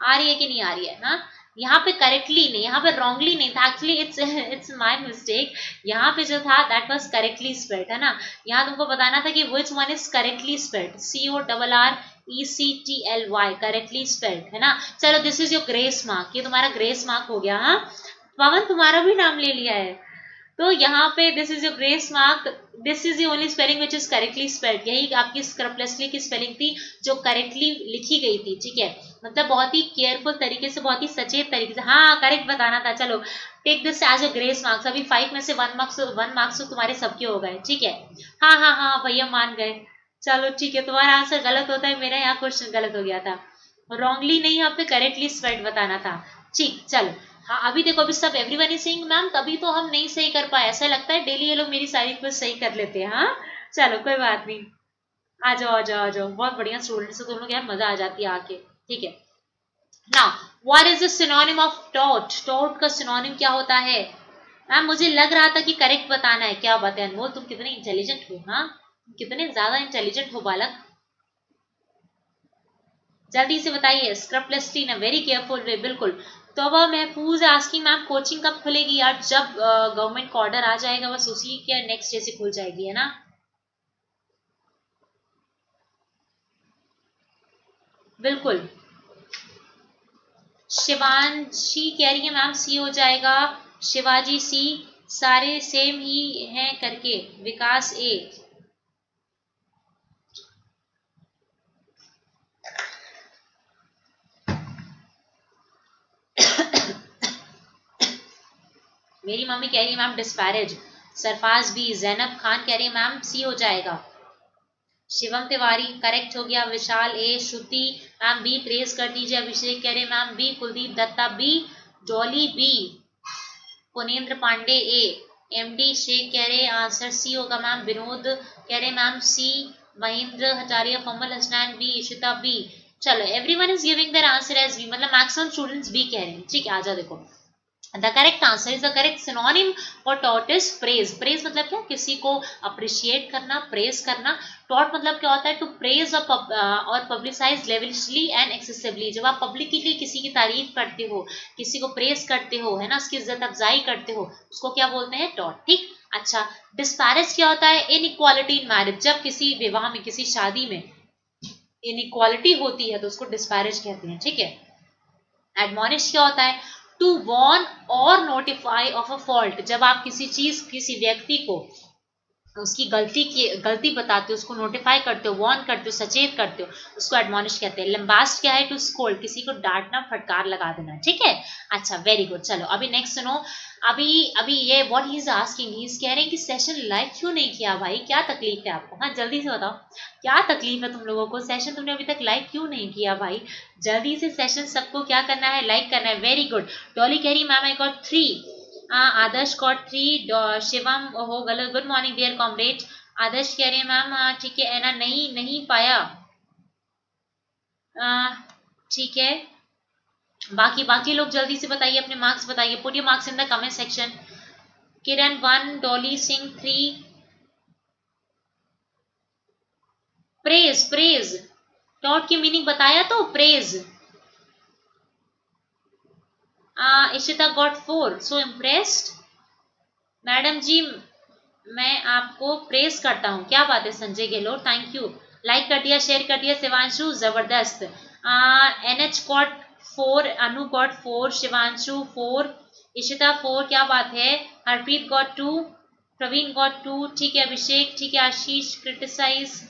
आ रही है कि नहीं आ रही है हाँ यहाँ पे करेक्टली नहीं, यहाँ पे रॉन्गली नहीं था। Actually it's it's my mistake यहाँ पे जो था दैट वॉज़ करेक्टली स्पेल्ड है ना? यहाँ तुमको बताना था कि which one is correctly spelled C O double R E C T L Y correctly spelled है ना? चलो this is your grace mark ये तुम्हारा ग्रेस मार्क हो गया हाँ? पवन, तुम्हारा भी नाम ले लिया है। तो यहाँ पे this is your grace mark this is only spelling which is correctly spelled यही आपकी स्क्रपलेसली की स्पेलिंग थी, जो करेक्टली लिखी गई थी, ठीक है? मतलब बहुत ही केयरफुल तरीके से, बहुत ही सचेत तरीके से। हाँ करेक्ट बताना था, चलो। Take this as a grace marks अभी फाइव में से वन मार्क्स वन मार्क्स तो तुम्हारे सबके हो गए, ठीक है? हाँ हाँ हाँ भैया मान गए। चलो ठीक है, तुम्हारा आंसर गलत होता है, मेरा यहाँ क्वेश्चन गलत हो गया था। रॉन्गली नहीं पे करेक्टली स्पेल्ड बताना था। ठीक, चलो। हाँ अभी देखो, अभी सब एवरीवन इज़ सेइंग मैम तभी तो हम नहीं सही कर पाए। ऐसा लगता है, डेली ये लोग मेरी सारी क्विज सही कर लेते हैं। हाँ? चलो, कोई बात नहीं। आ जाओ आ जाओ आ जाओ। बहुत बढ़िया स्टूडेंट्स है तुम लोग यार मज़ा आ जाती है आके। ठीक है। Now what is the synonym of taut taut का सिनोनिम क्या होता है? मैम मुझे लग रहा था कि करेक्ट बताना है। क्या बात है, अनमोल, तुम कितने इंटेलिजेंट हो हाँ? कितने ज़्यादा इंटेलिजेंट हो बालक? जल्दी से बताइए स्क्रपलेसली इन वेरी केयरफुल वे बिल्कुल। तो वह महफूज आस्किंग मैम कोचिंग कब खुलेगी यार? जब गवर्नमेंट का ऑर्डर आ जाएगा, बस उसी के नेक्स्ट डे से खुल जाएगी, है ना? बिल्कुल। शिवांशी कह रही है मैम सी हो जाएगा। शिवाजी सी सारे सेम ही हैं करके, विकास ए मेरी मम्मी कह रही है, ma'am disparage Sarfaz B Zainab Khan कह रही है, मैम, सी हो जाएगा. शिवम तिवारी करेक्ट हो गया, Vishal, A, Shruti, ma'am, B press कर दीजिए, अभिषेक कह रहे ma'am, B, Kuldeep Dutta, B Dolly B Punendra Pandey, A MD Sheikh कह रहे आंसर सी होगा, मैम, विनोद कह रहे मैम, सी, महेंद्र हजारिया फमल हसनैन, बी, इशिता, बी. चलो everyone is giving their answer as B मतलब मैक्सिमम स्टूडेंट्स बी कह रहे हैं। ठीक है, आ जाओ, देखो। The correct answer is the correct synonym for taut is praise praise मतलब क्या? किसी को अप्रिशिएट करना प्रेज करना। टॉट मतलब क्या होता है? टू प्रेज और पब्लिसाइज लेवलिशली एंड एक्सेसिवली जब आप पब्लिकली किसी की तारीफ़ करते हो, किसी को प्रेज करते हो, है ना? उसकी इज़्ज़त अफजाई करते हो, उसको क्या बोलते हैं? टॉट ठीक? अच्छा डिस्पैरेज क्या होता है? इन इक्वालिटी इन मैरिज जब किसी विवाह में, किसी शादी में इन होती है तो उसको डिस्पैरेज कहते हैं। ठीक है? एडमोनिश क्या होता है? टू वॉर्न और नोटिफाई ऑफ़ अ फॉल्ट जब आप किसी चीज़ किसी व्यक्ति को उसकी गलती की, गलती बताते हो, उसको नोटिफाई करते हो वॉर्न करते हो, सचेत करते हो, उसको एडमोनिश कहते हैं। लंबास्ट क्या है टू स्कोल्ड किसी को डांटना, फटकार लगा देना, ठीक है? अच्छा वेरी गुड चलो, अभी नेक्स्ट सुनो। अभी अभी ये what he is asking he is कह रहे हैं कि सेशन लाइक क्यों नहीं किया भाई? क्या तकलीफ़ है आपको? हाँ जल्दी से बताओ। क्या तकलीफ़ है तुम लोगों को? सेशन तुमने अभी तक लाइक क्यों नहीं किया भाई? जल्दी से सेशन सबको क्या करना है? लाइक करना है। वेरी गुड डॉली कह रही ma'am I got three Adarsh got three Shivam हो गलत। Good morning dear comrade Adarsh कह रहे हैं मैम ठीक है एना नहीं नहीं पाया। ठीक है। बाकी बाकी लोग जल्दी से बताइए, अपने मार्क्स बताइए। Put your marks in the comment section Kiran one Dolly Singh three praise praise taut की मीनिंग बताया तो praise Ishita got four so impressed madam ji मैं आपको प्रेस करता हूँ। क्या बात है, Sanjay Gehlot thank you like कर दिया शेयर कर दिया, शिवांशु, ज़बरदस्त। N H got four Anu got four Shivanshu four Ishita four क्या बात है? Harpreet got two Praveen got two ठीक है, अभिषेक, ठीक है, आशीष क्रिटिसाइज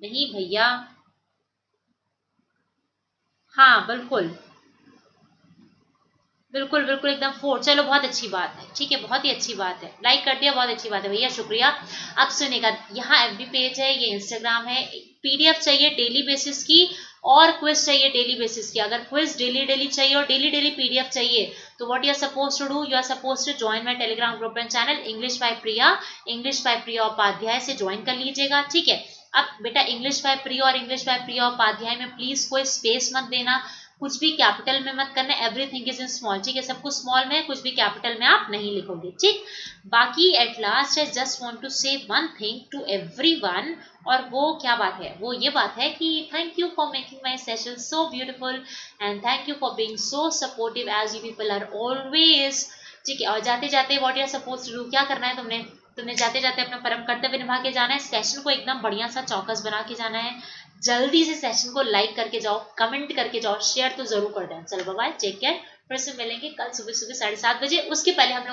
नहीं भैया। हाँ बिल्कुल। बिल्कुल बिल्कुल एकदम फोर। चलो, बहुत अच्छी बात है। ठीक है, बहुत ही अच्छी बात है। लाइक कर दिया, बहुत अच्छी बात है। भैया, शुक्रिया। अब सुनेगा, यहाँ एफ़ पेज है, ये इंस्टाग्राम है। पीडीएफ चाहिए डेली बेसिस की और क्विज चाहिए डेली बेसिस की। अगर क्विज डेली डेली चाहिए और डेली डेली पीडीएफ चाहिए तो what you are suppose to do you are suppose to join my Telegram group and channel English by Priya English by Priya Upadhyay से ज्वाइन कर लीजिएगा। ठीक है? अब बेटा इंग्लिश बाय प्रिया और इंग्लिश बाय प्रिया उपाध्याय में प्लीज़ कोई स्पेस मत देना। कुछ भी कैपिटल में मत करना एवरीथिंग इज़ इन स्मॉल ठीक है? सब कुछ स्मॉल में कुछ भी कैपिटल में आप नहीं लिखोगे, ठीक? बाकी at last I just want to say one thing to everyone और वो क्या बात है? वो ये बात है कि thank you for making my session so beautiful and thank you for being so supportive as you people are always ठीक है? और जाते जाते वॉट यूर सपोज़ टू क्या करना है तुमने? तुमने जाते जाते अपना परम कर्तव्य निभा के जाना है सेशन को एकदम बढ़िया सा चौकस बना के जाना है जल्दी से सेशन को लाइक करके जाओ कमेंट करके जाओ शेयर तो ज़रूर कर दें चलो बाय चेक केयर फिर से मिलेंगे कल सुबह सुबह साढ़े सात बजे। उसके पहले हम लोग